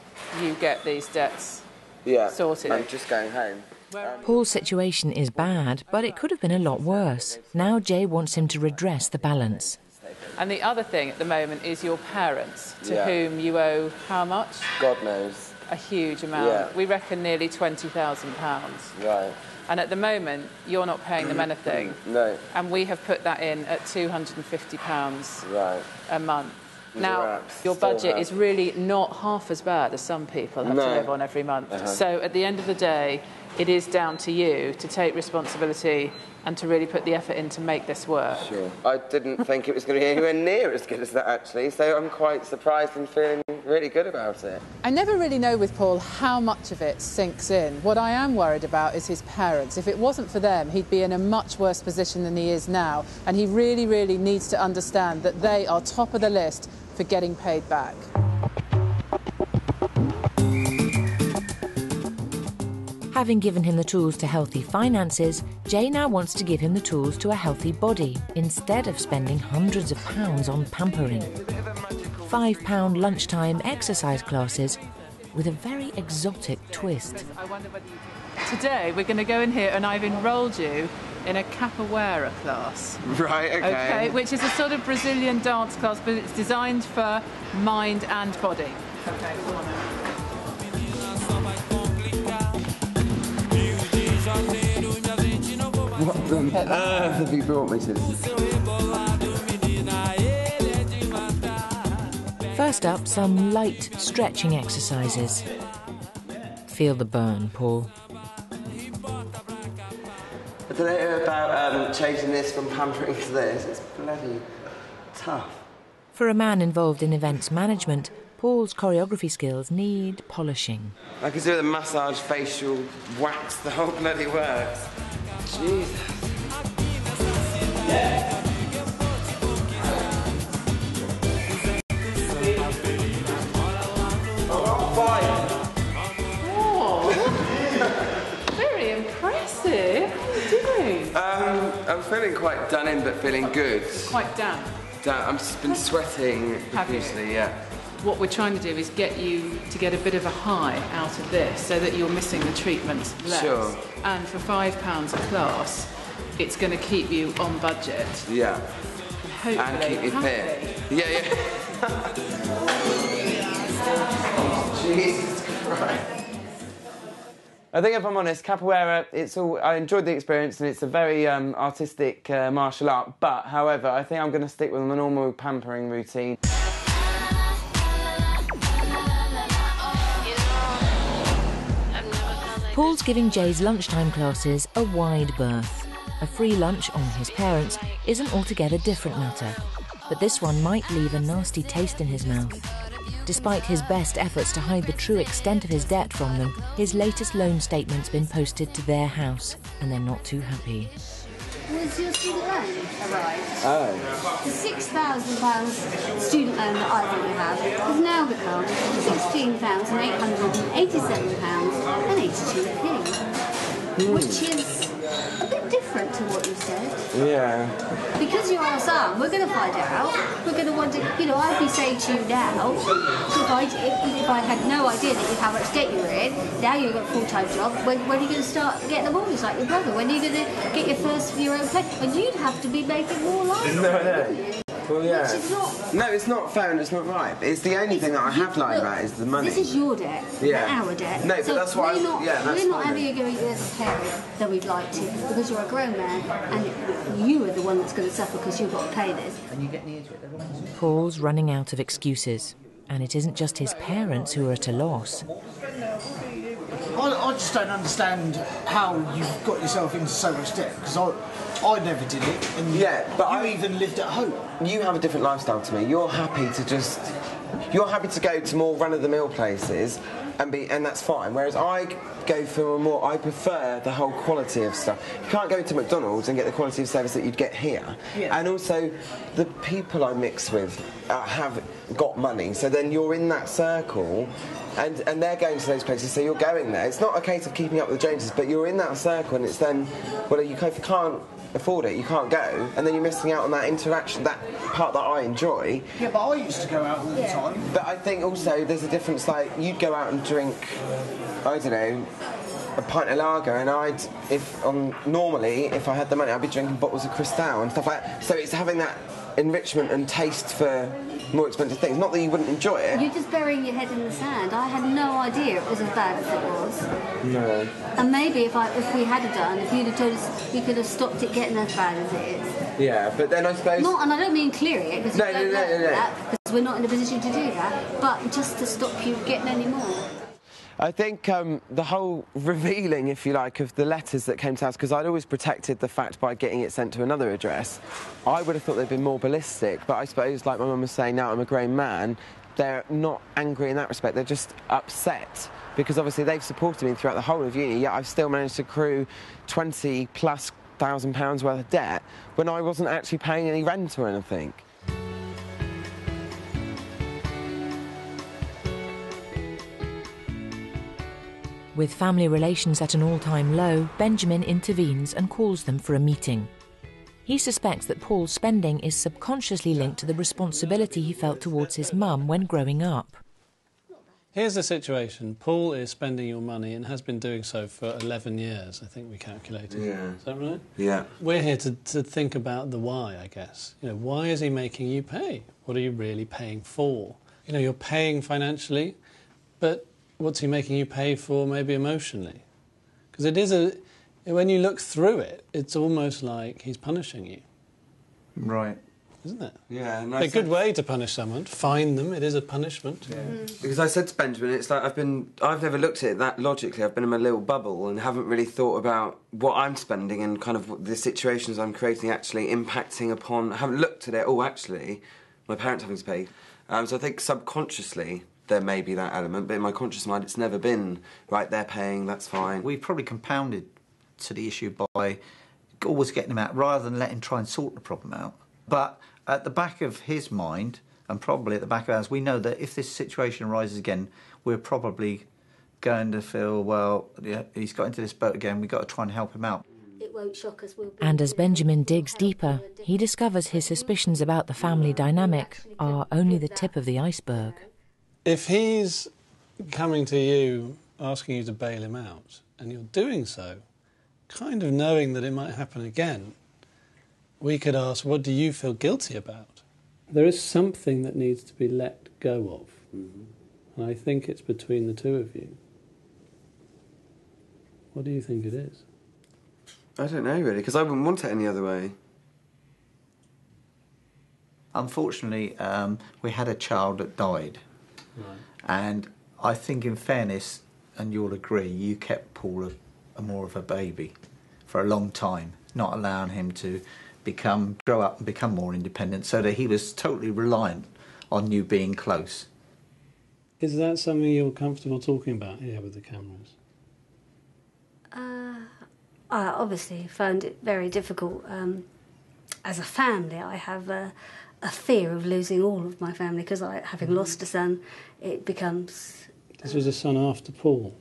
[SPEAKER 4] you get these debts
[SPEAKER 2] Yeah.
[SPEAKER 4] sorted.
[SPEAKER 2] I'm just going home.
[SPEAKER 1] Um, Paul's situation is bad, but it could have been a lot worse. Now Jay wants him to redress the balance.
[SPEAKER 4] And the other thing at the moment is your parents, to
[SPEAKER 2] Yeah.
[SPEAKER 4] whom you owe how much?
[SPEAKER 2] God knows.
[SPEAKER 4] a huge amount.
[SPEAKER 2] Yeah.
[SPEAKER 4] We reckon nearly £20,000.
[SPEAKER 2] Right.
[SPEAKER 4] And at the moment, you're not paying them anything.
[SPEAKER 2] No.
[SPEAKER 4] And we have put that in at £250
[SPEAKER 2] Right.
[SPEAKER 4] a month.
[SPEAKER 2] You're
[SPEAKER 4] Now, your budget is really not half as bad as some people have
[SPEAKER 2] No.
[SPEAKER 4] to live on every month.
[SPEAKER 2] Uh-huh.
[SPEAKER 4] So at the end of the day, it is down to you to take responsibility and to really put the effort in to make this work.
[SPEAKER 2] Sure. I didn't think it was going to be anywhere near as good as that, actually, so I'm quite surprised and feeling really good about it.
[SPEAKER 4] I never really know with Paul how much of it sinks in. What I am worried about is his parents. If it wasn't for them, he'd be in a much worse position than he is now. And he really, really needs to understand that they are top of the list for getting paid back.
[SPEAKER 1] Having given him the tools to healthy finances, Jay now wants to give him the tools to a healthy body instead of spending hundreds of pounds on pampering. Five pound lunchtime exercise classes with a very exotic twist.
[SPEAKER 4] Today, we're going to go in here and I've enrolled you in a capoeira class.
[SPEAKER 2] Right, okay.
[SPEAKER 4] Okay, which is a sort of Brazilian dance class, but it's designed for mind and body. Okay, come on then.
[SPEAKER 2] What the earth have you brought me to?
[SPEAKER 1] First up, some light stretching exercises. Feel the burn, Paul.
[SPEAKER 2] I don't know about um, changing this from pampering to this. It's bloody tough.
[SPEAKER 1] For a man involved in events management, Paul's choreography skills need polishing.
[SPEAKER 2] I could do the massage, facial, wax, the whole bloody works. Jesus.
[SPEAKER 4] Oh,
[SPEAKER 2] I'm feeling quite done in, but feeling good.
[SPEAKER 4] Quite damp.
[SPEAKER 2] Done. I've just been sweating profusely, yeah.
[SPEAKER 4] What we're trying to do is get you to get a bit of a high out of this so that you're missing the treatment less.
[SPEAKER 2] Sure.
[SPEAKER 4] And for £5 a class, it's going to keep you on budget.
[SPEAKER 2] Yeah.
[SPEAKER 4] Hopefully.
[SPEAKER 2] and keep
[SPEAKER 4] happy.
[SPEAKER 2] fit. Yeah, yeah. Jesus Christ. I think if I'm honest, capoeira, it's all, I enjoyed the experience and it's a very um, artistic uh, martial art. But, however, I think I'm going to stick with my normal pampering routine.
[SPEAKER 1] Paul's giving Jay's lunchtime classes a wide berth. A free lunch on his parents is an altogether different matter, but this one might leave a nasty taste in his mouth. Despite his best efforts to hide the true extent of his debt from them, his latest loan statement's been posted to their house, and they're not too happy.
[SPEAKER 8] Was your student loan arrived?
[SPEAKER 2] Oh.
[SPEAKER 8] The £6,000 student loan that I thought you had has now become £16,887.82p, hmm. which is a bit different to what you said.
[SPEAKER 2] Yeah.
[SPEAKER 8] Because you're our son, we're going to find out. We're going to want to, you know, I'd be saying to you now, if I, if, if I had no idea that you how much debt you were in, now you've got a full-time job, when, when are you going to start getting the mortgage like your brother? When are you going to get your first of your own place? And you'd have to be making more life.
[SPEAKER 2] No, know. Well, yeah.
[SPEAKER 8] Which is not-
[SPEAKER 2] No, it's not fair and it's not right. It's the only thing that I have lied about is the money.
[SPEAKER 8] This is your debt,
[SPEAKER 2] Yeah.
[SPEAKER 8] not our debt.
[SPEAKER 2] No, but
[SPEAKER 8] so
[SPEAKER 2] that's why
[SPEAKER 8] we're
[SPEAKER 2] I-
[SPEAKER 8] not,
[SPEAKER 2] yeah, that's
[SPEAKER 8] we're not
[SPEAKER 2] fine
[SPEAKER 8] having you going as a parent that we'd like to, because you're a grown man, and you are the one that's going to suffer because you've got to pay this. And you get near to it.
[SPEAKER 1] Paul's running out of excuses, and it isn't just his parents who are at a loss.
[SPEAKER 13] I, I just don't understand how you've got yourself into so much debt because I, I never did it, and
[SPEAKER 2] Yeah, but
[SPEAKER 13] you
[SPEAKER 2] I-
[SPEAKER 13] even lived at home.
[SPEAKER 2] You have a different lifestyle to me. You're happy to just. You're happy to go to more run-of-the-mill places, and be, and that's fine. Whereas I go for a more. I prefer the whole quality of stuff. You can't go to McDonald's and get the quality of service that you'd get here.
[SPEAKER 13] Yeah.
[SPEAKER 2] And also, the people I mix with uh, have got money, so then you're in that circle. And, and they're going to those places, so you're going there. It's not a case of keeping up with the Joneses, but you're in that circle, and it's then, well, you can't, if you can't afford it, you can't go, and then you're missing out on that interaction, that part that I enjoy.
[SPEAKER 13] Yeah, but I used to go out all the time.
[SPEAKER 2] But I think also there's a difference. Like you'd go out and drink, I don't know, a pint of lager, and I'd if on normally if I had the money, I'd be drinking bottles of Cristal and stuff like that. So it's having that enrichment and taste for more expensive things. Not that you wouldn't enjoy it.
[SPEAKER 8] You're just burying your head in the sand. I had no idea it was as bad as it was.
[SPEAKER 2] No.
[SPEAKER 8] And maybe if I, if we had done, if you'd have told us, we could have stopped it getting as bad as it is.
[SPEAKER 2] Yeah, but then I suppose.
[SPEAKER 8] Not, and I don't mean clear it because
[SPEAKER 2] No,
[SPEAKER 8] we
[SPEAKER 2] no,
[SPEAKER 8] don't
[SPEAKER 2] no, no, no.
[SPEAKER 8] that because we're not in a position to do that. But just to stop you getting any more.
[SPEAKER 2] I think um, the whole revealing, if you like, of the letters that came to us, because I'd always protected the fact by getting it sent to another address, I would have thought they'd been more ballistic. But I suppose, like my mum was saying, now I'm a grown man, they're not angry in that respect, they're just upset. Because obviously they've supported me throughout the whole of uni, yet I've still managed to accrue 20 plus thousand pounds worth of debt when I wasn't actually paying any rent or anything.
[SPEAKER 1] With family relations at an all time low, Benjamin intervenes and calls them for a meeting. He suspects that Paul's spending is subconsciously linked to the responsibility he felt towards his mum when growing up.
[SPEAKER 5] Here's the situation. Paul is spending your money and has been doing so for 11 years, I think we calculated.
[SPEAKER 2] Yeah.
[SPEAKER 5] Is that right?
[SPEAKER 2] Yeah.
[SPEAKER 5] We're here to, to think about the why, I guess. You know, why is he making you pay? What are you really paying for? You know, you're paying financially, but what's he making you pay for maybe emotionally? Because it is a, when you look through it, it's almost like he's punishing you,
[SPEAKER 7] Right.
[SPEAKER 5] isn't it?
[SPEAKER 2] Yeah, and
[SPEAKER 5] a
[SPEAKER 2] I
[SPEAKER 5] good way to punish someone, fine them, it is a punishment. Yeah.
[SPEAKER 2] Because I said to Benjamin, it's like I've been, I've never looked at it that logically. I've been in my little bubble and haven't really thought about what I'm spending and kind of what the situations I'm creating actually impacting upon. I haven't looked at it. Oh, actually, my parents having to pay. Um, so I think subconsciously there may be that element, but in my conscious mind, it's never been right. They're paying. That's fine.
[SPEAKER 7] We've probably compounded to the issue by always getting him out rather than letting him try and sort the problem out. But at the back of his mind, and probably at the back of ours, we know that if this situation arises again, we're probably going to feel, well, yeah, he's got into this boat again, we've got to try and help him out.
[SPEAKER 8] It won't shock us. We'll be
[SPEAKER 1] And as Benjamin digs deeper, he discovers his suspicions about the family dynamic are only the tip of the iceberg.
[SPEAKER 5] If he's coming to you asking you to bail him out, and you're doing so, kind of knowing that it might happen again, we could ask, what do you feel guilty about? There is something that needs to be let go of. And I think it's between the two of you. What do you think it is?
[SPEAKER 2] I don't know really, because I wouldn't want it any other way.
[SPEAKER 7] Unfortunately, um, we had a child that died. And I think, in fairness, and you'll agree, you kept Paul a, a more of a baby for a long time, not allowing him to become, grow up and become more independent, so that he was totally reliant on you being close.
[SPEAKER 5] Is that something you're comfortable talking about here with the cameras?
[SPEAKER 8] Uh, I obviously found it very difficult. Um, as a family, I have a, a fear of losing all of my family because I, having lost a son, it becomes
[SPEAKER 5] This was a son after Paul,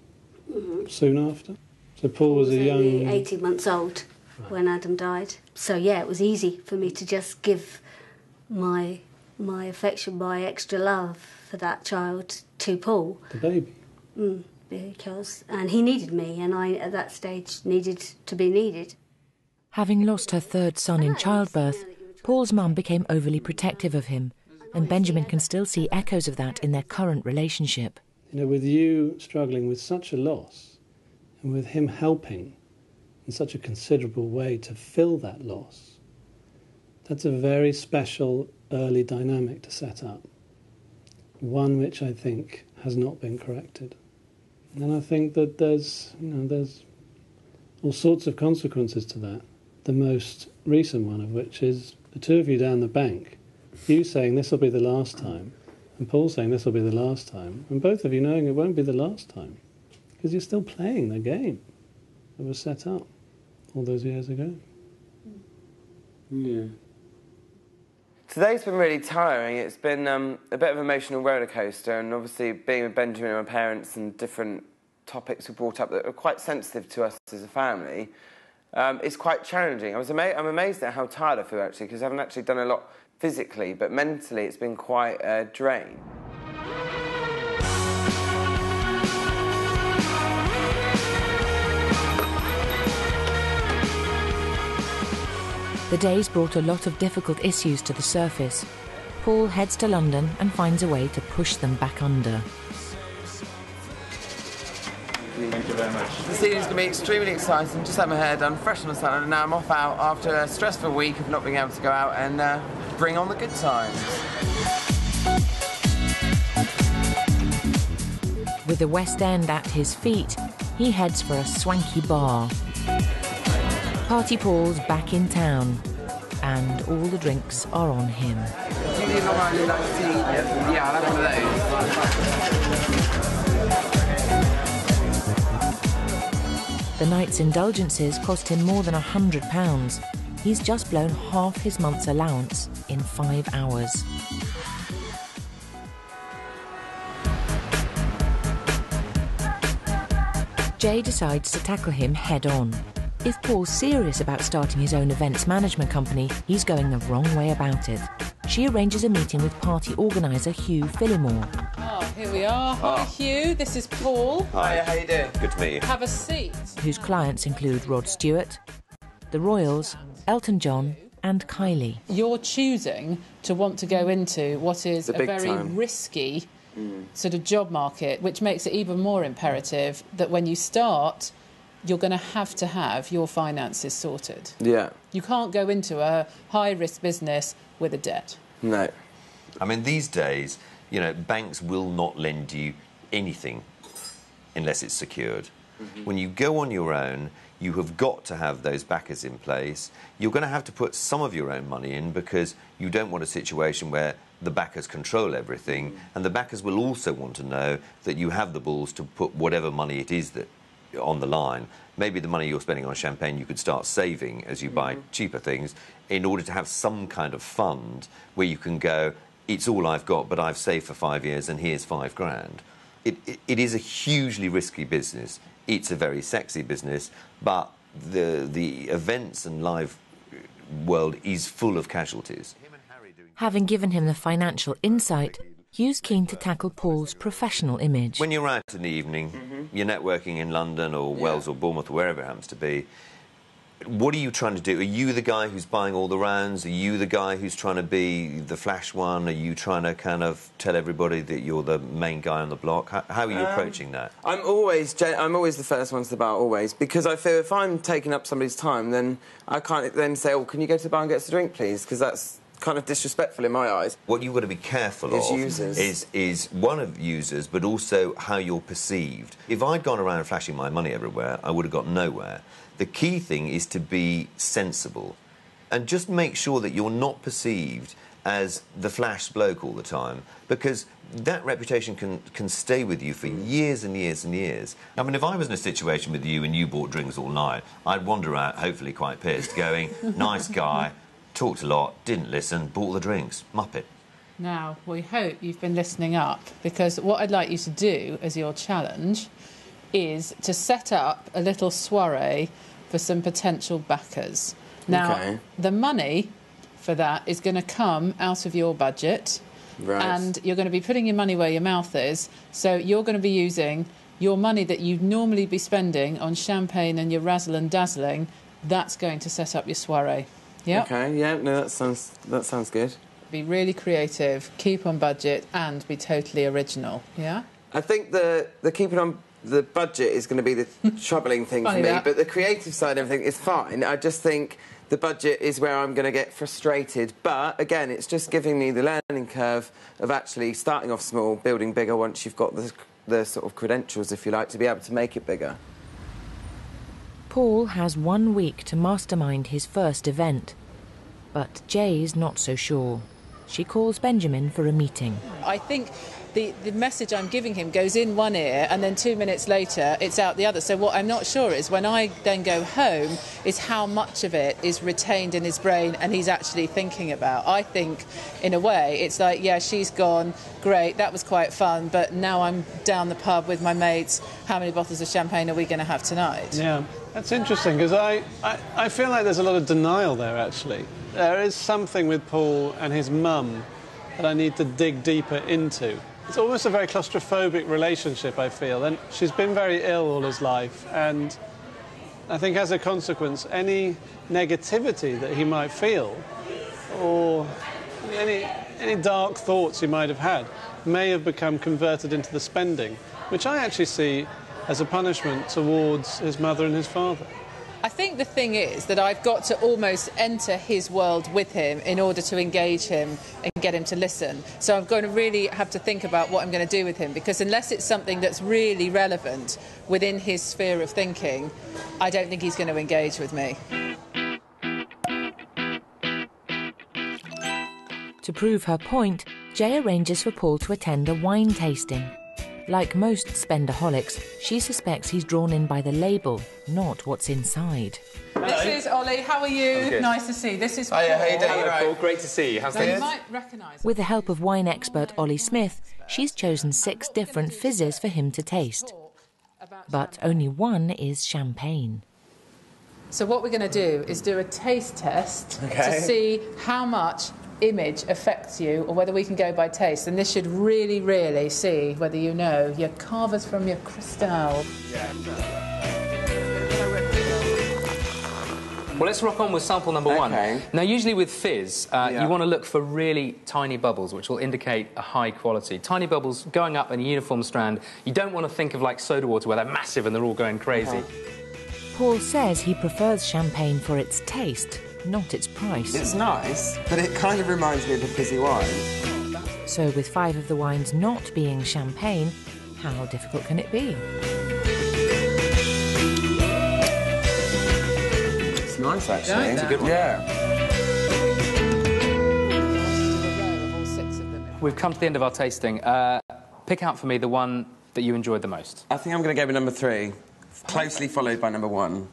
[SPEAKER 5] soon after? So Paul was a
[SPEAKER 8] only
[SPEAKER 5] young.
[SPEAKER 8] 18 months old when Adam died. So yeah, it was easy for me to just give my my affection, my extra love for that child to Paul.
[SPEAKER 5] The baby.
[SPEAKER 8] Mm, because and he needed me, and I at that stage needed to be needed.
[SPEAKER 1] Having lost her third son in childbirth, Paul's mum became overly protective of him, and Benjamin can still see echoes of that in their current relationship.
[SPEAKER 5] You know, with you struggling with such a loss, and with him helping in such a considerable way to fill that loss, that's a very special early dynamic to set up. One which I think has not been corrected. And I think that there's, you know, there's all sorts of consequences to that. The most recent one of which is the two of you down the bank, you saying this will be the last time, and Paul saying this will be the last time, and both of you knowing it won't be the last time, because you're still playing the game that was set up all those years ago.
[SPEAKER 2] Yeah. Today's been really tiring. It's been um, a bit of an emotional roller coaster, and obviously being with Benjamin and my parents and different topics were brought up that are quite sensitive to us as a family. Um, it's quite challenging. I was ama- I'm amazed at how tired I feel actually because I haven't actually done a lot physically, but mentally it's been quite a drain.
[SPEAKER 1] The days brought a lot of difficult issues to the surface. Paul heads to London and finds a way to push them back under.
[SPEAKER 2] Thank you very much. The season's going to be extremely exciting. Just had my hair done, fresh on the salad, and now I'm off out after a stressful week of not being able to go out and uh, bring on the good times.
[SPEAKER 1] With the West End at his feet, he heads for a swanky bar. Party Paul's back in town, and all the drinks are on him.
[SPEAKER 2] Do you need Long Island iced tea? Yeah, I'll have one of those.
[SPEAKER 1] The night's indulgences cost him more than a hundred pounds. He's just blown half his month's allowance in five hours. Jay decides to tackle him head on. If Paul's serious about starting his own events management company, he's going the wrong way about it. She arranges a meeting with party organiser Hugh Phillimore.
[SPEAKER 4] Here we are. Hi, ah. Hugh. This is Paul.
[SPEAKER 2] Hi, how you doing?
[SPEAKER 14] Good to meet you.
[SPEAKER 4] Have a seat.
[SPEAKER 1] whose clients include Rod Stewart, the Royals, Elton John, and Kylie.
[SPEAKER 4] You're choosing to want to go into what is a very
[SPEAKER 2] time.
[SPEAKER 4] risky mm. sort of job market, which makes it even more imperative that when you start, you're going to have to have your finances sorted.
[SPEAKER 2] Yeah.
[SPEAKER 4] You can't go into a high risk business with a debt.
[SPEAKER 2] No.
[SPEAKER 14] I mean, these days, you know, banks will not lend you anything unless it's secured. Mm-hmm. When you go on your own, you have got to have those backers in place. You're going to have to put some of your own money in because you don't want a situation where the backers control everything, mm. and the backers will also want to know that you have the balls to put whatever money it is that on the line. Maybe the money you're spending on champagne you could start saving as you buy mm-hmm. cheaper things in order to have some kind of fund where you can go, it's all I've got, but I've saved for five years and here's five grand. It, it, it is a hugely risky business. It's a very sexy business, but the, the events and live world is full of casualties.
[SPEAKER 1] Having given him the financial insight, Hugh's keen to tackle Paul's professional image.
[SPEAKER 14] When you're out in the evening, you're networking in London or Wales or Bournemouth or wherever it happens to be. What are you trying to do? Are you the guy who's buying all the rounds? Are you the guy who's trying to be the flash one? Are you trying to kind of tell everybody that you're the main guy on the block? How, how are you
[SPEAKER 2] Um,
[SPEAKER 14] approaching that?
[SPEAKER 2] I'm always I'm always the first one to the bar, always, because I feel if I'm taking up somebody's time, then I can't then say, "Oh, can you go to the bar and get us a drink, please?" Because that's kind of disrespectful in my eyes.
[SPEAKER 14] What you've got to be careful
[SPEAKER 2] Is
[SPEAKER 14] of
[SPEAKER 2] users.
[SPEAKER 14] is is one of users, but also how you're perceived. If I'd gone around flashing my money everywhere, I would have got nowhere. The key thing is to be sensible, and just make sure that you're not perceived as the flash bloke all the time, because that reputation can, can stay with you for years and years and years. I mean, if I was in a situation with you and you bought drinks all night, I'd wander out, hopefully quite pissed, going, nice guy, talked a lot, didn't listen, bought the drinks, muppet.
[SPEAKER 4] Now, we hope you've been listening up because what I'd like you to do as your challenge is to set up a little soiree for some potential backers. Now,
[SPEAKER 2] Okay.
[SPEAKER 4] the money for that is going to come out of your budget.
[SPEAKER 2] Right.
[SPEAKER 4] And you're going to be putting your money where your mouth is. So you're going to be using your money that you'd normally be spending on champagne and your razzle and dazzling. That's going to set up your soiree. Yeah.
[SPEAKER 2] Okay. Yeah. No, that sounds that sounds good.
[SPEAKER 4] Be really creative, keep on budget, and be totally original. Yeah.
[SPEAKER 2] I think the the keeping on the budget is going to be the troubling thing for me,
[SPEAKER 4] that.
[SPEAKER 2] but the creative side of everything is fine. I just think the budget is where I'm going to get frustrated. But again, it's just giving me the learning curve of actually starting off small, building bigger once you've got the the sort of credentials, if you like, to be able to make it bigger.
[SPEAKER 1] Paul has one week to mastermind his first event. But Jay's not so sure. She calls Benjamin for a meeting.
[SPEAKER 4] I think the, the message I'm giving him goes in one ear and then two minutes later it's out the other. So what I'm not sure is when I then go home is how much of it is retained in his brain and he's actually thinking about. I think in a way it's like, yeah, she's gone, great, that was quite fun, but now I'm down the pub with my mates. How many bottles of champagne are we going to have tonight?
[SPEAKER 5] Yeah, that's interesting because I, I, I feel like there's a lot of denial there actually. There is something with Paul and his mum that I need to dig deeper into. It's almost a very claustrophobic relationship, I feel. And she's been very ill all his life, and I think as a consequence, any negativity that he might feel or any, any dark thoughts he might have had may have become converted into the spending, which I actually see as a punishment towards his mother and his father.
[SPEAKER 4] I think the thing is that I've got to almost enter his world with him in order to engage him and get him to listen. So I'm going to really have to think about what I'm going to do with him because unless it's something that's really relevant within his sphere of thinking, I don't think he's going to engage with me.
[SPEAKER 1] To prove her point, Jay arranges for Paul to attend a wine tasting. Like most spendaholics, she suspects he's drawn in by the label, not what's inside.
[SPEAKER 4] This is Ollie. How are you? Nice to see you. This is
[SPEAKER 15] Hiya,
[SPEAKER 4] Paul.
[SPEAKER 15] how you doing? Hello, Paul. Great to see you. How's
[SPEAKER 4] Now, you
[SPEAKER 15] things?
[SPEAKER 4] might recognise
[SPEAKER 1] With the help of wine expert Ollie Smith, she's chosen six different fizzes for him to taste. But only one is champagne.
[SPEAKER 4] So what we're going to do is do a taste test
[SPEAKER 1] Okay.
[SPEAKER 4] to see how much image affects you or whether we can go by taste. And this should really, really see whether you know your cavas from your Cristal.
[SPEAKER 15] Well, let's rock on with sample number one. Now, usually with fizz, uh,
[SPEAKER 2] Yeah.
[SPEAKER 15] you want to look for really tiny bubbles, which will indicate a high quality. Tiny bubbles going up in a uniform strand. You don't want to think of like soda water where they're massive and they're all going crazy.
[SPEAKER 1] Paul says he prefers champagne for its taste, not its price.
[SPEAKER 2] It's nice, but it kind of reminds me of a fizzy wine.
[SPEAKER 1] So, with five of the wines not being champagne, how difficult can it be?
[SPEAKER 2] It's nice, actually.
[SPEAKER 4] Like It's a good one.
[SPEAKER 2] Yeah.
[SPEAKER 15] We've come to the end of our tasting. Uh, pick out for me the one that you enjoyed the most.
[SPEAKER 2] I think I'm going to go with number three, closely followed by number one.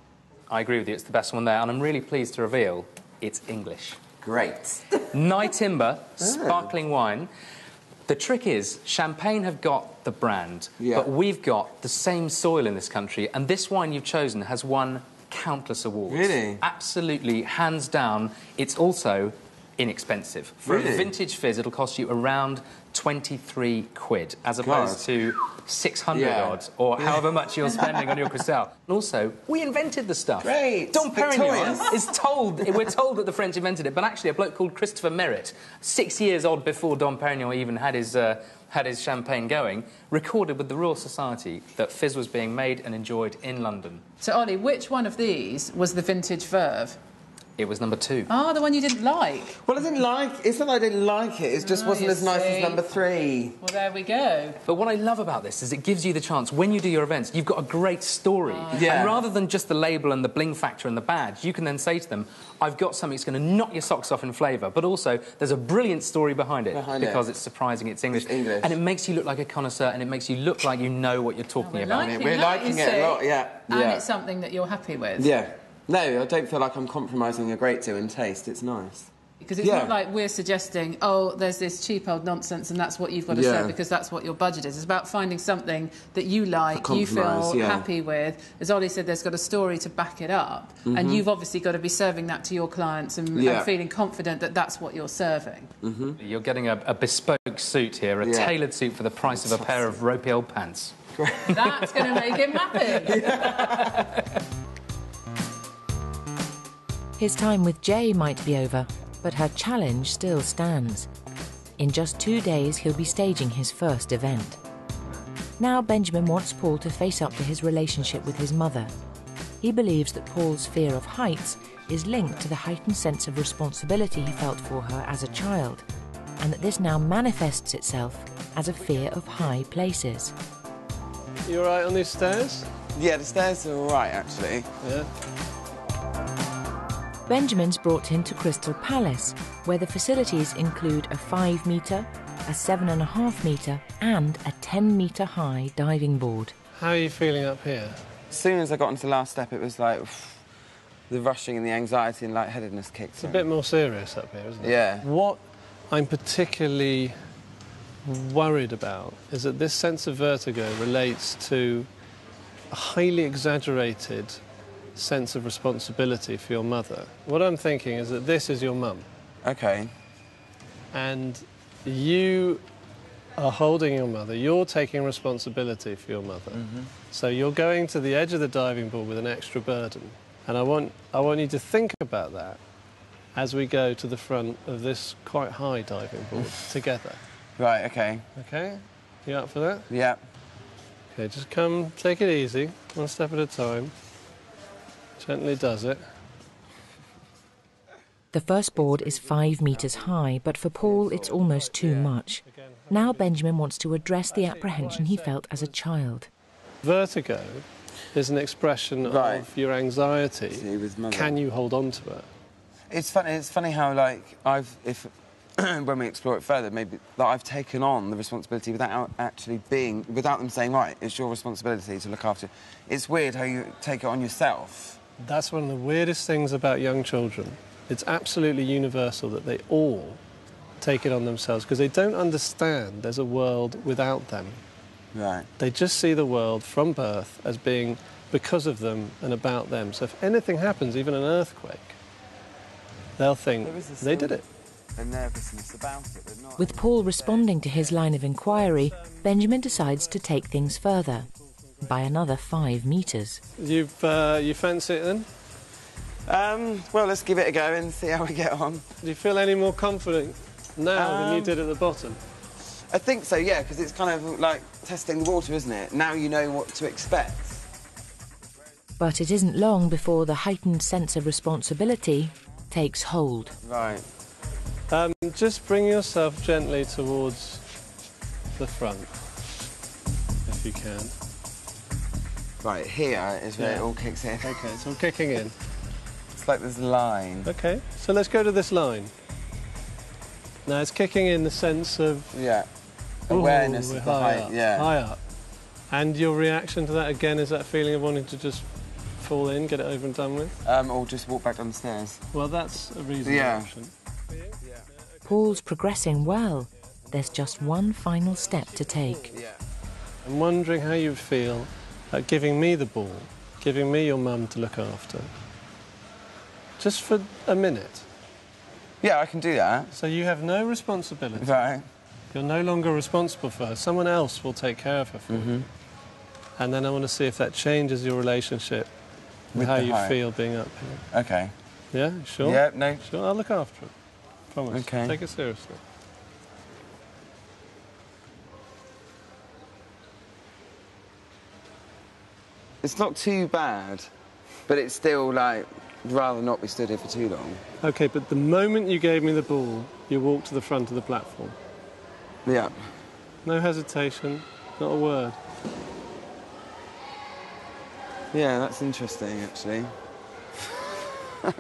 [SPEAKER 15] I agree with you, it's the best one there, and I'm really pleased to reveal it's English.
[SPEAKER 2] Great.
[SPEAKER 15] Nyetimber, oh. sparkling wine. The trick is, Champagne have got the brand,
[SPEAKER 2] Yeah.
[SPEAKER 15] but we've got the same soil in this country, and this wine you've chosen has won countless awards.
[SPEAKER 2] Really?
[SPEAKER 15] Absolutely, hands down. It's also inexpensive. For
[SPEAKER 2] Really?
[SPEAKER 15] a vintage fizz, it'll cost you around 23 quid, as opposed
[SPEAKER 2] God.
[SPEAKER 15] to 600
[SPEAKER 2] Yeah.
[SPEAKER 15] odd, or
[SPEAKER 2] Yeah.
[SPEAKER 15] however much you're spending on your Cristal. And also, we invented the stuff.
[SPEAKER 2] Great.
[SPEAKER 15] Dom Perignon
[SPEAKER 2] Victorious.
[SPEAKER 15] is told, we're told that the French invented it, but actually a bloke called Christopher Merret, six years odd before Dom Perignon even had his, uh, had his champagne going, recorded with the Royal Society that fizz was being made and enjoyed in London.
[SPEAKER 4] So, Ollie, which one of these was the vintage Veuve?
[SPEAKER 15] It was number two.
[SPEAKER 4] Ah, the one you didn't like.
[SPEAKER 2] Well, I didn't like. It's not that I didn't like it. It just
[SPEAKER 4] Oh,
[SPEAKER 2] wasn't
[SPEAKER 4] you
[SPEAKER 2] as nice
[SPEAKER 4] see.
[SPEAKER 2] as number three.
[SPEAKER 4] Well, there we go.
[SPEAKER 15] But what I love about this is it gives you the chance, when you do your events, you've got a great story.
[SPEAKER 2] Yeah.
[SPEAKER 15] And rather than just the label and the bling factor and the badge, you can then say to them, I've got something that's going to knock your socks off in flavour, but also there's a brilliant story behind it
[SPEAKER 2] Behind it.
[SPEAKER 15] because it's surprising, it's English.
[SPEAKER 2] English.
[SPEAKER 15] And it makes you look like a connoisseur and it makes you look like you know what you're talking
[SPEAKER 4] We're
[SPEAKER 15] about.
[SPEAKER 4] liking
[SPEAKER 2] We're liking
[SPEAKER 4] you
[SPEAKER 2] it a lot, yeah,
[SPEAKER 4] And
[SPEAKER 2] yeah.
[SPEAKER 4] it's something that you're happy with.
[SPEAKER 2] Yeah. No, I don't feel like I'm compromising a great deal in taste. It's nice.
[SPEAKER 4] Because it's
[SPEAKER 2] Yeah.
[SPEAKER 4] not like we're suggesting, oh, there's this cheap old nonsense and that's what you've got to
[SPEAKER 2] Yeah.
[SPEAKER 4] serve because that's what your budget is. It's about finding something that you like, you feel
[SPEAKER 2] yeah.
[SPEAKER 4] happy with. As Ollie said, there's got a story to back it up. And
[SPEAKER 2] Mhm.
[SPEAKER 4] you've obviously got to be serving that to your clients and,
[SPEAKER 15] Yeah.
[SPEAKER 4] and feeling confident that that's what you're serving.
[SPEAKER 15] You're getting a, a bespoke suit here, a
[SPEAKER 4] Yeah.
[SPEAKER 15] tailored suit for the price of a pair of ropey old pants.
[SPEAKER 4] That's going to make him happy.
[SPEAKER 1] His time with Jay might be over, but her challenge still stands. In just two days, he'll be staging his first event. Now, Benjamin wants Paul to face up to his relationship with his mother. He believes that Paul's fear of heights is linked to the heightened sense of responsibility he felt for her as a child, and that this now manifests itself as a fear of high places.
[SPEAKER 5] You all right on these stairs?
[SPEAKER 2] Yeah, the stairs are all right, actually.
[SPEAKER 5] Yeah.
[SPEAKER 1] Benjamin's brought him to Crystal Palace, where the facilities include a 5 metre, a 7.5 metre, and a 10 metre high diving board.
[SPEAKER 5] How are you feeling up here?
[SPEAKER 2] As soon as I got onto the last step, it was like oof, the rushing and the anxiety and lightheadedness kicked in.
[SPEAKER 5] It's a bit more serious up here, isn't it?
[SPEAKER 2] Yeah.
[SPEAKER 5] What I'm particularly worried about is that this sense of vertigo relates to a highly exaggerated sense of responsibility for your mother. What I'm thinking is that this is your mum.
[SPEAKER 2] Okay.
[SPEAKER 5] And you are holding your mother. You're taking responsibility for your mother. Mm-hmm. So you're going to the edge of the diving board with an extra burden. And I want, I want you to think about that as we go to the front of this quite high diving board together.
[SPEAKER 2] Right, okay.
[SPEAKER 5] Okay? You up for that?
[SPEAKER 2] Yeah.
[SPEAKER 5] Okay, just come, take it easy, one step at a time. Gently does it.
[SPEAKER 1] The first board is five metres high, but for Paul it's almost too much. Now Benjamin wants to address the apprehension he felt as a child.
[SPEAKER 5] Vertigo is an expression of your anxiety. Can you hold on to it?
[SPEAKER 2] It's funny. It's funny how like I've if when we explore it further, maybe that I've taken on the responsibility without actually being without them saying right, it's your responsibility to look after. It's weird how you take it on yourself.
[SPEAKER 5] That's one of the weirdest things about young children. It's absolutely universal that they all take it on themselves because they don't understand there's a world without them.
[SPEAKER 2] Right.
[SPEAKER 5] They just see the world from birth as being because of them and about them. So if anything happens, even an earthquake, they'll think
[SPEAKER 2] There is a
[SPEAKER 5] they did it.
[SPEAKER 2] Nervousness about it, but not.
[SPEAKER 1] With Paul responding to his line of inquiry, Benjamin decides to take things further by another five metres.
[SPEAKER 5] You've, uh, you fancy it then?
[SPEAKER 2] Um, well, let's give it a go and see how we get on.
[SPEAKER 5] Do you feel any more confident now than you
[SPEAKER 2] Um,
[SPEAKER 5] did at the bottom?
[SPEAKER 2] I think so, yeah, because it's kind of like testing the water, isn't it? Now you know what to expect.
[SPEAKER 1] But it isn't long before the heightened sense of responsibility takes hold.
[SPEAKER 2] Right.
[SPEAKER 5] Um, just bring yourself gently towards the front, if you can.
[SPEAKER 2] Right, here is where it all kicks in.
[SPEAKER 5] Okay, it's all kicking in.
[SPEAKER 2] It's like this line.
[SPEAKER 5] Okay, so let's go to this line. Now it's kicking in the sense of
[SPEAKER 2] Yeah. Awareness
[SPEAKER 5] we're
[SPEAKER 2] of the
[SPEAKER 5] high
[SPEAKER 2] height,
[SPEAKER 5] up,
[SPEAKER 2] yeah.
[SPEAKER 5] high up. And your reaction to that again is that feeling of wanting to just fall in, get it over and done with.
[SPEAKER 2] Um, or just walk back down the stairs.
[SPEAKER 5] Well, that's a reasonable
[SPEAKER 2] Yeah.
[SPEAKER 5] option.
[SPEAKER 1] Paul's progressing well. There's just one final step to take.
[SPEAKER 2] Yeah.
[SPEAKER 5] I'm wondering how you'd feel at giving me the ball, giving me your mum to look after. Just for a minute.
[SPEAKER 2] Yeah, I can do that.
[SPEAKER 5] So you have no responsibility.
[SPEAKER 2] Right.
[SPEAKER 5] You're no longer responsible for her. Someone else will take care of her for
[SPEAKER 2] Mm-hmm.
[SPEAKER 5] you. And then I want to see if that changes your relationship with,
[SPEAKER 2] With
[SPEAKER 5] how you
[SPEAKER 2] height.
[SPEAKER 5] feel being up here.
[SPEAKER 2] Okay.
[SPEAKER 5] Yeah, sure?
[SPEAKER 2] Yeah, no.
[SPEAKER 5] Sure, I'll look after it. Promise.
[SPEAKER 2] Okay.
[SPEAKER 5] Take it seriously.
[SPEAKER 2] It's not too bad, but it's still like rather not be stood here for too long.
[SPEAKER 5] Okay, but the moment you gave me the ball, you walked to the front of the platform.
[SPEAKER 2] Yeah.
[SPEAKER 5] No hesitation, not a word.
[SPEAKER 2] Yeah, that's interesting actually.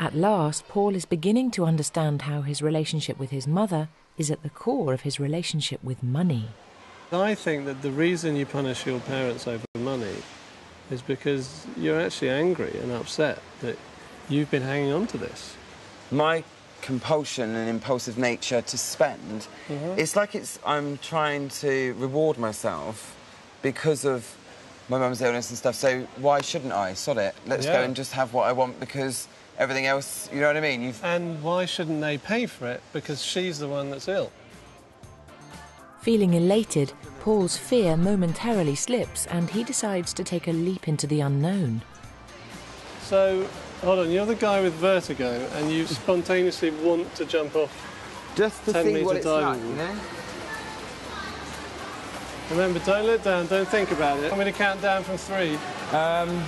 [SPEAKER 1] At last, Paul is beginning to understand how his relationship with his mother is at the core of his relationship with money.
[SPEAKER 5] I think that the reason you punish your parents over money is because you're actually angry and upset that you've been hanging on to this.
[SPEAKER 2] My compulsion and impulsive nature to spend,
[SPEAKER 5] Mhm.
[SPEAKER 2] it's like it's I'm trying to reward myself because of my mum's illness and stuff. So why shouldn't I? Sod it. Let's
[SPEAKER 5] Yeah.
[SPEAKER 2] go and just have what I want because everything else, you know what I mean? You've
[SPEAKER 5] And why shouldn't they pay for it? Because she's the one that's ill.
[SPEAKER 1] Feeling elated, Paul's fear momentarily slips and he decides to take a leap into the unknown.
[SPEAKER 5] So, hold on, you're the guy with vertigo and you spontaneously want to jump off
[SPEAKER 2] just to
[SPEAKER 5] 10
[SPEAKER 2] see
[SPEAKER 5] metre
[SPEAKER 2] what it's
[SPEAKER 5] diving
[SPEAKER 2] like,
[SPEAKER 5] board.
[SPEAKER 2] you know?
[SPEAKER 5] Remember, don't look down, don't think about it. I'm going to count down from three.
[SPEAKER 2] Um,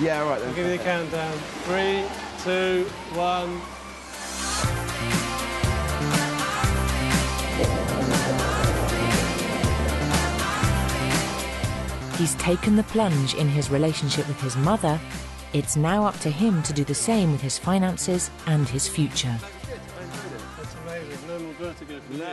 [SPEAKER 2] yeah, right then.
[SPEAKER 5] I'll give you the countdown. Three, two, one.
[SPEAKER 1] He's taken the plunge in his relationship with his mother. It's now up to him to do the same with his finances and his future.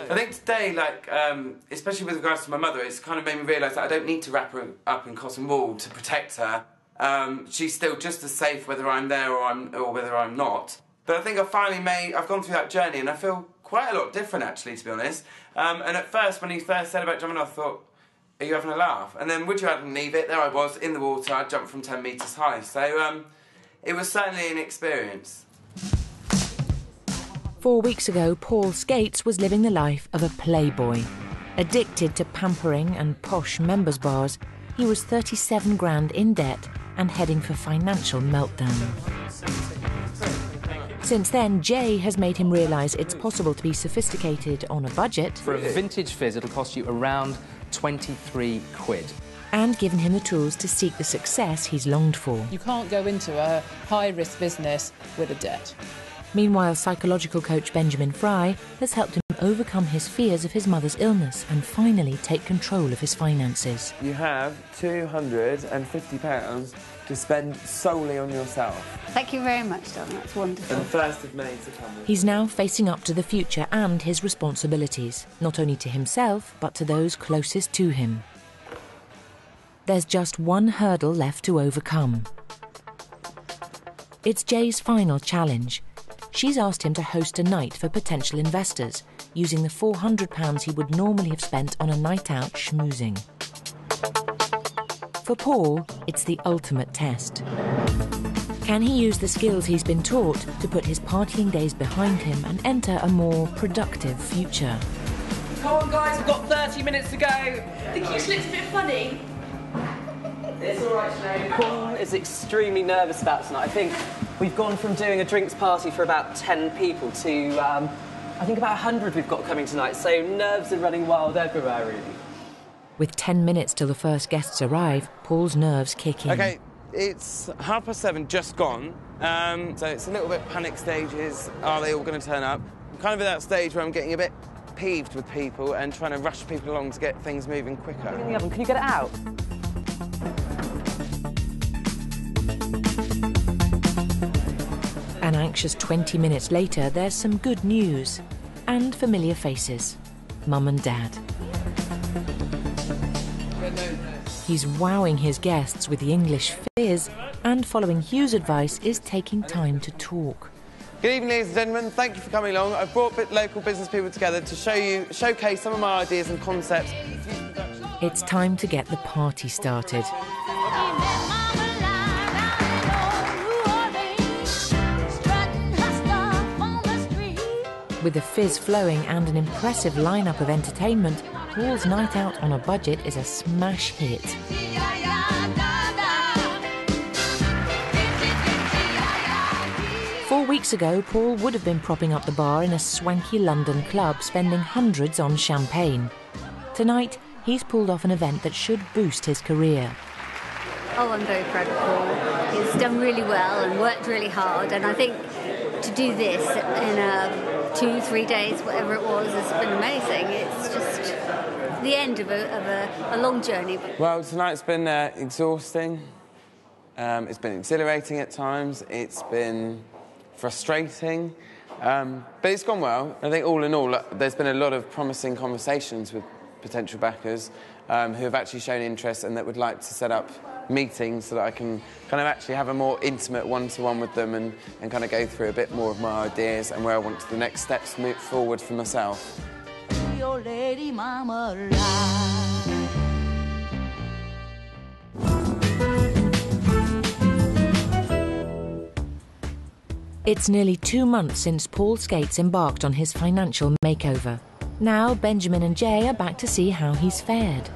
[SPEAKER 2] I think today, like, um, especially with regards to my mother, it's kind of made me realise that I don't need to wrap her up in cotton wool to protect her. Um, she's still just as safe whether I'm there or I'm or whether I'm not. But I think I finally made. I've gone through that journey and I feel quite a lot different actually, to be honest. Um, and at first, when he first said about jumping off, I thought, "Are you having a laugh?" And then would you have leave it? There I was in the water. I jumped from ten meters high. So um, it was certainly an experience.
[SPEAKER 1] Four weeks ago, Paul Scates was living the life of a playboy. Addicted to pampering and posh members bars, he was 37 grand in debt and heading for financial meltdown. Since then, Jay has made him realise it's possible to be sophisticated on a budget
[SPEAKER 15] For a vintage fizz, it'll cost you around 23 quid.
[SPEAKER 1] and given him the tools to seek the success he's longed for.
[SPEAKER 4] You can't go into a high risk business with a debt.
[SPEAKER 1] Meanwhile, psychological coach Benjamin Fry has helped him overcome his fears of his mother's illness and finally take control of his finances.
[SPEAKER 2] You have £250 to spend solely on yourself.
[SPEAKER 8] Thank you very much, Don. That's wonderful.
[SPEAKER 2] And first of May to come.
[SPEAKER 1] He's now facing up to the future and his responsibilities, not only to himself, but to those closest to him. There's just one hurdle left to overcome. It's Jay's final challenge. She's asked him to host a night for potential investors, using the £400 he would normally have spent on a night out schmoozing. For Paul, it's the ultimate test. Can he use the skills he's been taught to put his partying days behind him and enter a more productive future?
[SPEAKER 6] Come on, guys, we've got 30 minutes to go.
[SPEAKER 10] The cue slip's a bit funny.
[SPEAKER 6] It's all right, Sinead. Paul is extremely nervous about tonight. I think we've gone from doing a drinks party for about 10 people to, um, I think about 100 we've got coming tonight. So nerves are running wild everywhere, really.
[SPEAKER 1] With 10 minutes till the first guests arrive, Paul's nerves kick in.
[SPEAKER 2] Okay, it's half past seven, just gone. Um, so it's a little bit panic stages. Are they all going to turn up? I'm kind of at that stage where I'm getting a bit peeved with people and trying to rush people along to get things moving quicker.
[SPEAKER 6] In the oven, can you get it out?
[SPEAKER 1] An anxious 20 minutes later, there's some good news and familiar faces Mum and Dad. He's wowing his guests with the English fizz and, following Hugh's advice, is taking time to talk.
[SPEAKER 2] Good evening, ladies and gentlemen. Thank you for coming along. I've brought local business people together to show you, showcase some of my ideas and concepts.
[SPEAKER 1] It's time to get the party started. With the fizz flowing and an impressive lineup of entertainment, Paul's night out on a budget is a smash hit. Four weeks ago, Paul would have been propping up the bar in a swanky London club, spending hundreds on champagne. Tonight, he's pulled off an event that should boost his career.
[SPEAKER 8] Oh, I'm very proud of Paul. He's done really well and worked really hard, and I think to do this in uh, two, three days, whatever it was, has been amazing. It's just the end of a, of a, a long journey.
[SPEAKER 2] Well, tonight's been uh, exhausting. Um, it's been exhilarating at times. It's been frustrating. Um, but it's gone well. I think all in all, uh, there's been a lot of promising conversations with potential backers um, who have actually shown interest and that would like to set up meetings so that I can kind of actually have a more intimate one-to-one with them and, and kind of go through a bit more of my ideas and where I want the next steps to move forward for myself.
[SPEAKER 11] Your lady mama lie.
[SPEAKER 1] It's nearly two months since Paul Scates embarked on his financial makeover. Now, Benjamin and Jay are back to see how he's fared.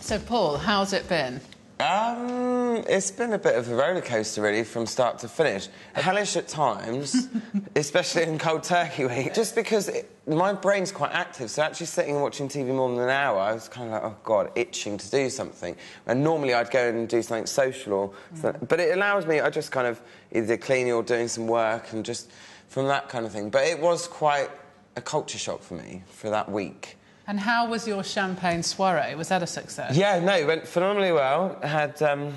[SPEAKER 4] So, Paul, how's it been?
[SPEAKER 2] Um, it's been a bit of a roller coaster, really, from start to finish. Hellish at times, especially in cold turkey week, just because it, my brain's quite active. So actually sitting and watching TV more than an hour, I was kind of like, oh god, itching to do something. And normally I'd go and do something social, or so- but it allows me. I just kind of either cleaning or doing some work, and just from that kind of thing. But it was quite a culture shock for me for that week.
[SPEAKER 4] And how was your champagne soiree? Was that a success?
[SPEAKER 2] Yeah, no, it went phenomenally well. Had um,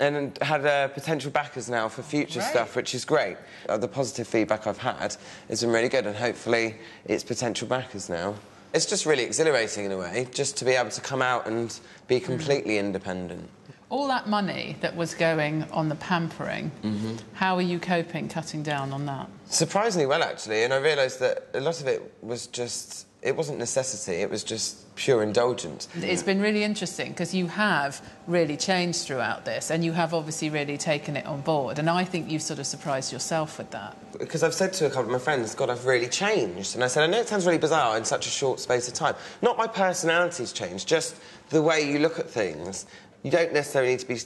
[SPEAKER 2] and had uh, potential backers now for future
[SPEAKER 4] Great.
[SPEAKER 2] stuff, which is great. Uh, the positive feedback I've had has been really good, and hopefully it's potential backers now. It's just really exhilarating in a way, just to be able to come out and be completely independent.
[SPEAKER 4] All that money that was going on the pampering,
[SPEAKER 2] Mm-hmm.
[SPEAKER 4] how are you coping cutting down on that?
[SPEAKER 2] Surprisingly well, actually, and I realised that a lot of it was just. It wasn't necessity, it was just pure indulgence.
[SPEAKER 4] It's been really interesting because you have really changed throughout this and you have obviously really taken it on board. And I think you've sort of surprised yourself with that.
[SPEAKER 2] Because I've said to a couple of my friends, God, I've really changed. And I said, I know it sounds really bizarre in such a short space of time. Not my personality's changed, just the way you look at things. You don't necessarily need to be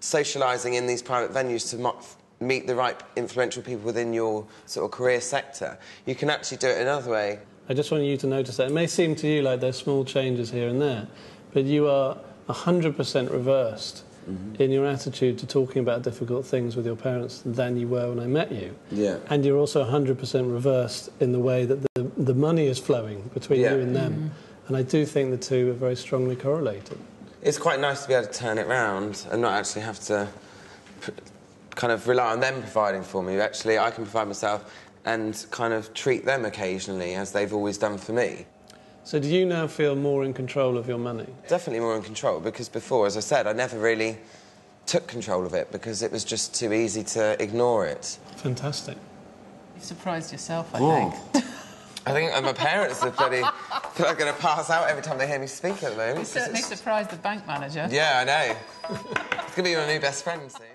[SPEAKER 2] socialising in these private venues to meet the right influential people within your sort of career sector. You can actually do it another way.
[SPEAKER 5] I just want you to notice that. It may seem to you like there's small changes here and there, but you are 100% reversed mm-hmm. in your attitude to talking about difficult things with your parents than you were when I met you.
[SPEAKER 2] Yeah.
[SPEAKER 5] And you're also 100% reversed in the way that the, the money is flowing between
[SPEAKER 2] Yeah.
[SPEAKER 5] you and them. Mm-hmm. And I do think the two are very strongly correlated.
[SPEAKER 2] It's quite nice to be able to turn it round and not actually have to pr- kind of rely on them providing for me. Actually, I can provide myself and kind of treat them occasionally as they've always done for me.
[SPEAKER 5] So do you now feel more in control of your money?
[SPEAKER 2] Definitely more in control because before, as I said, I never really took control of it because it was just too easy to ignore it.
[SPEAKER 5] Fantastic.
[SPEAKER 4] You've surprised yourself, I
[SPEAKER 2] Whoa.
[SPEAKER 4] think.
[SPEAKER 2] I think my parents are bloody feel like going to pass out every time they hear me speak at the moment.
[SPEAKER 4] You certainly surprised the bank manager.
[SPEAKER 2] Yeah, I know. it's going to be my new best friend soon.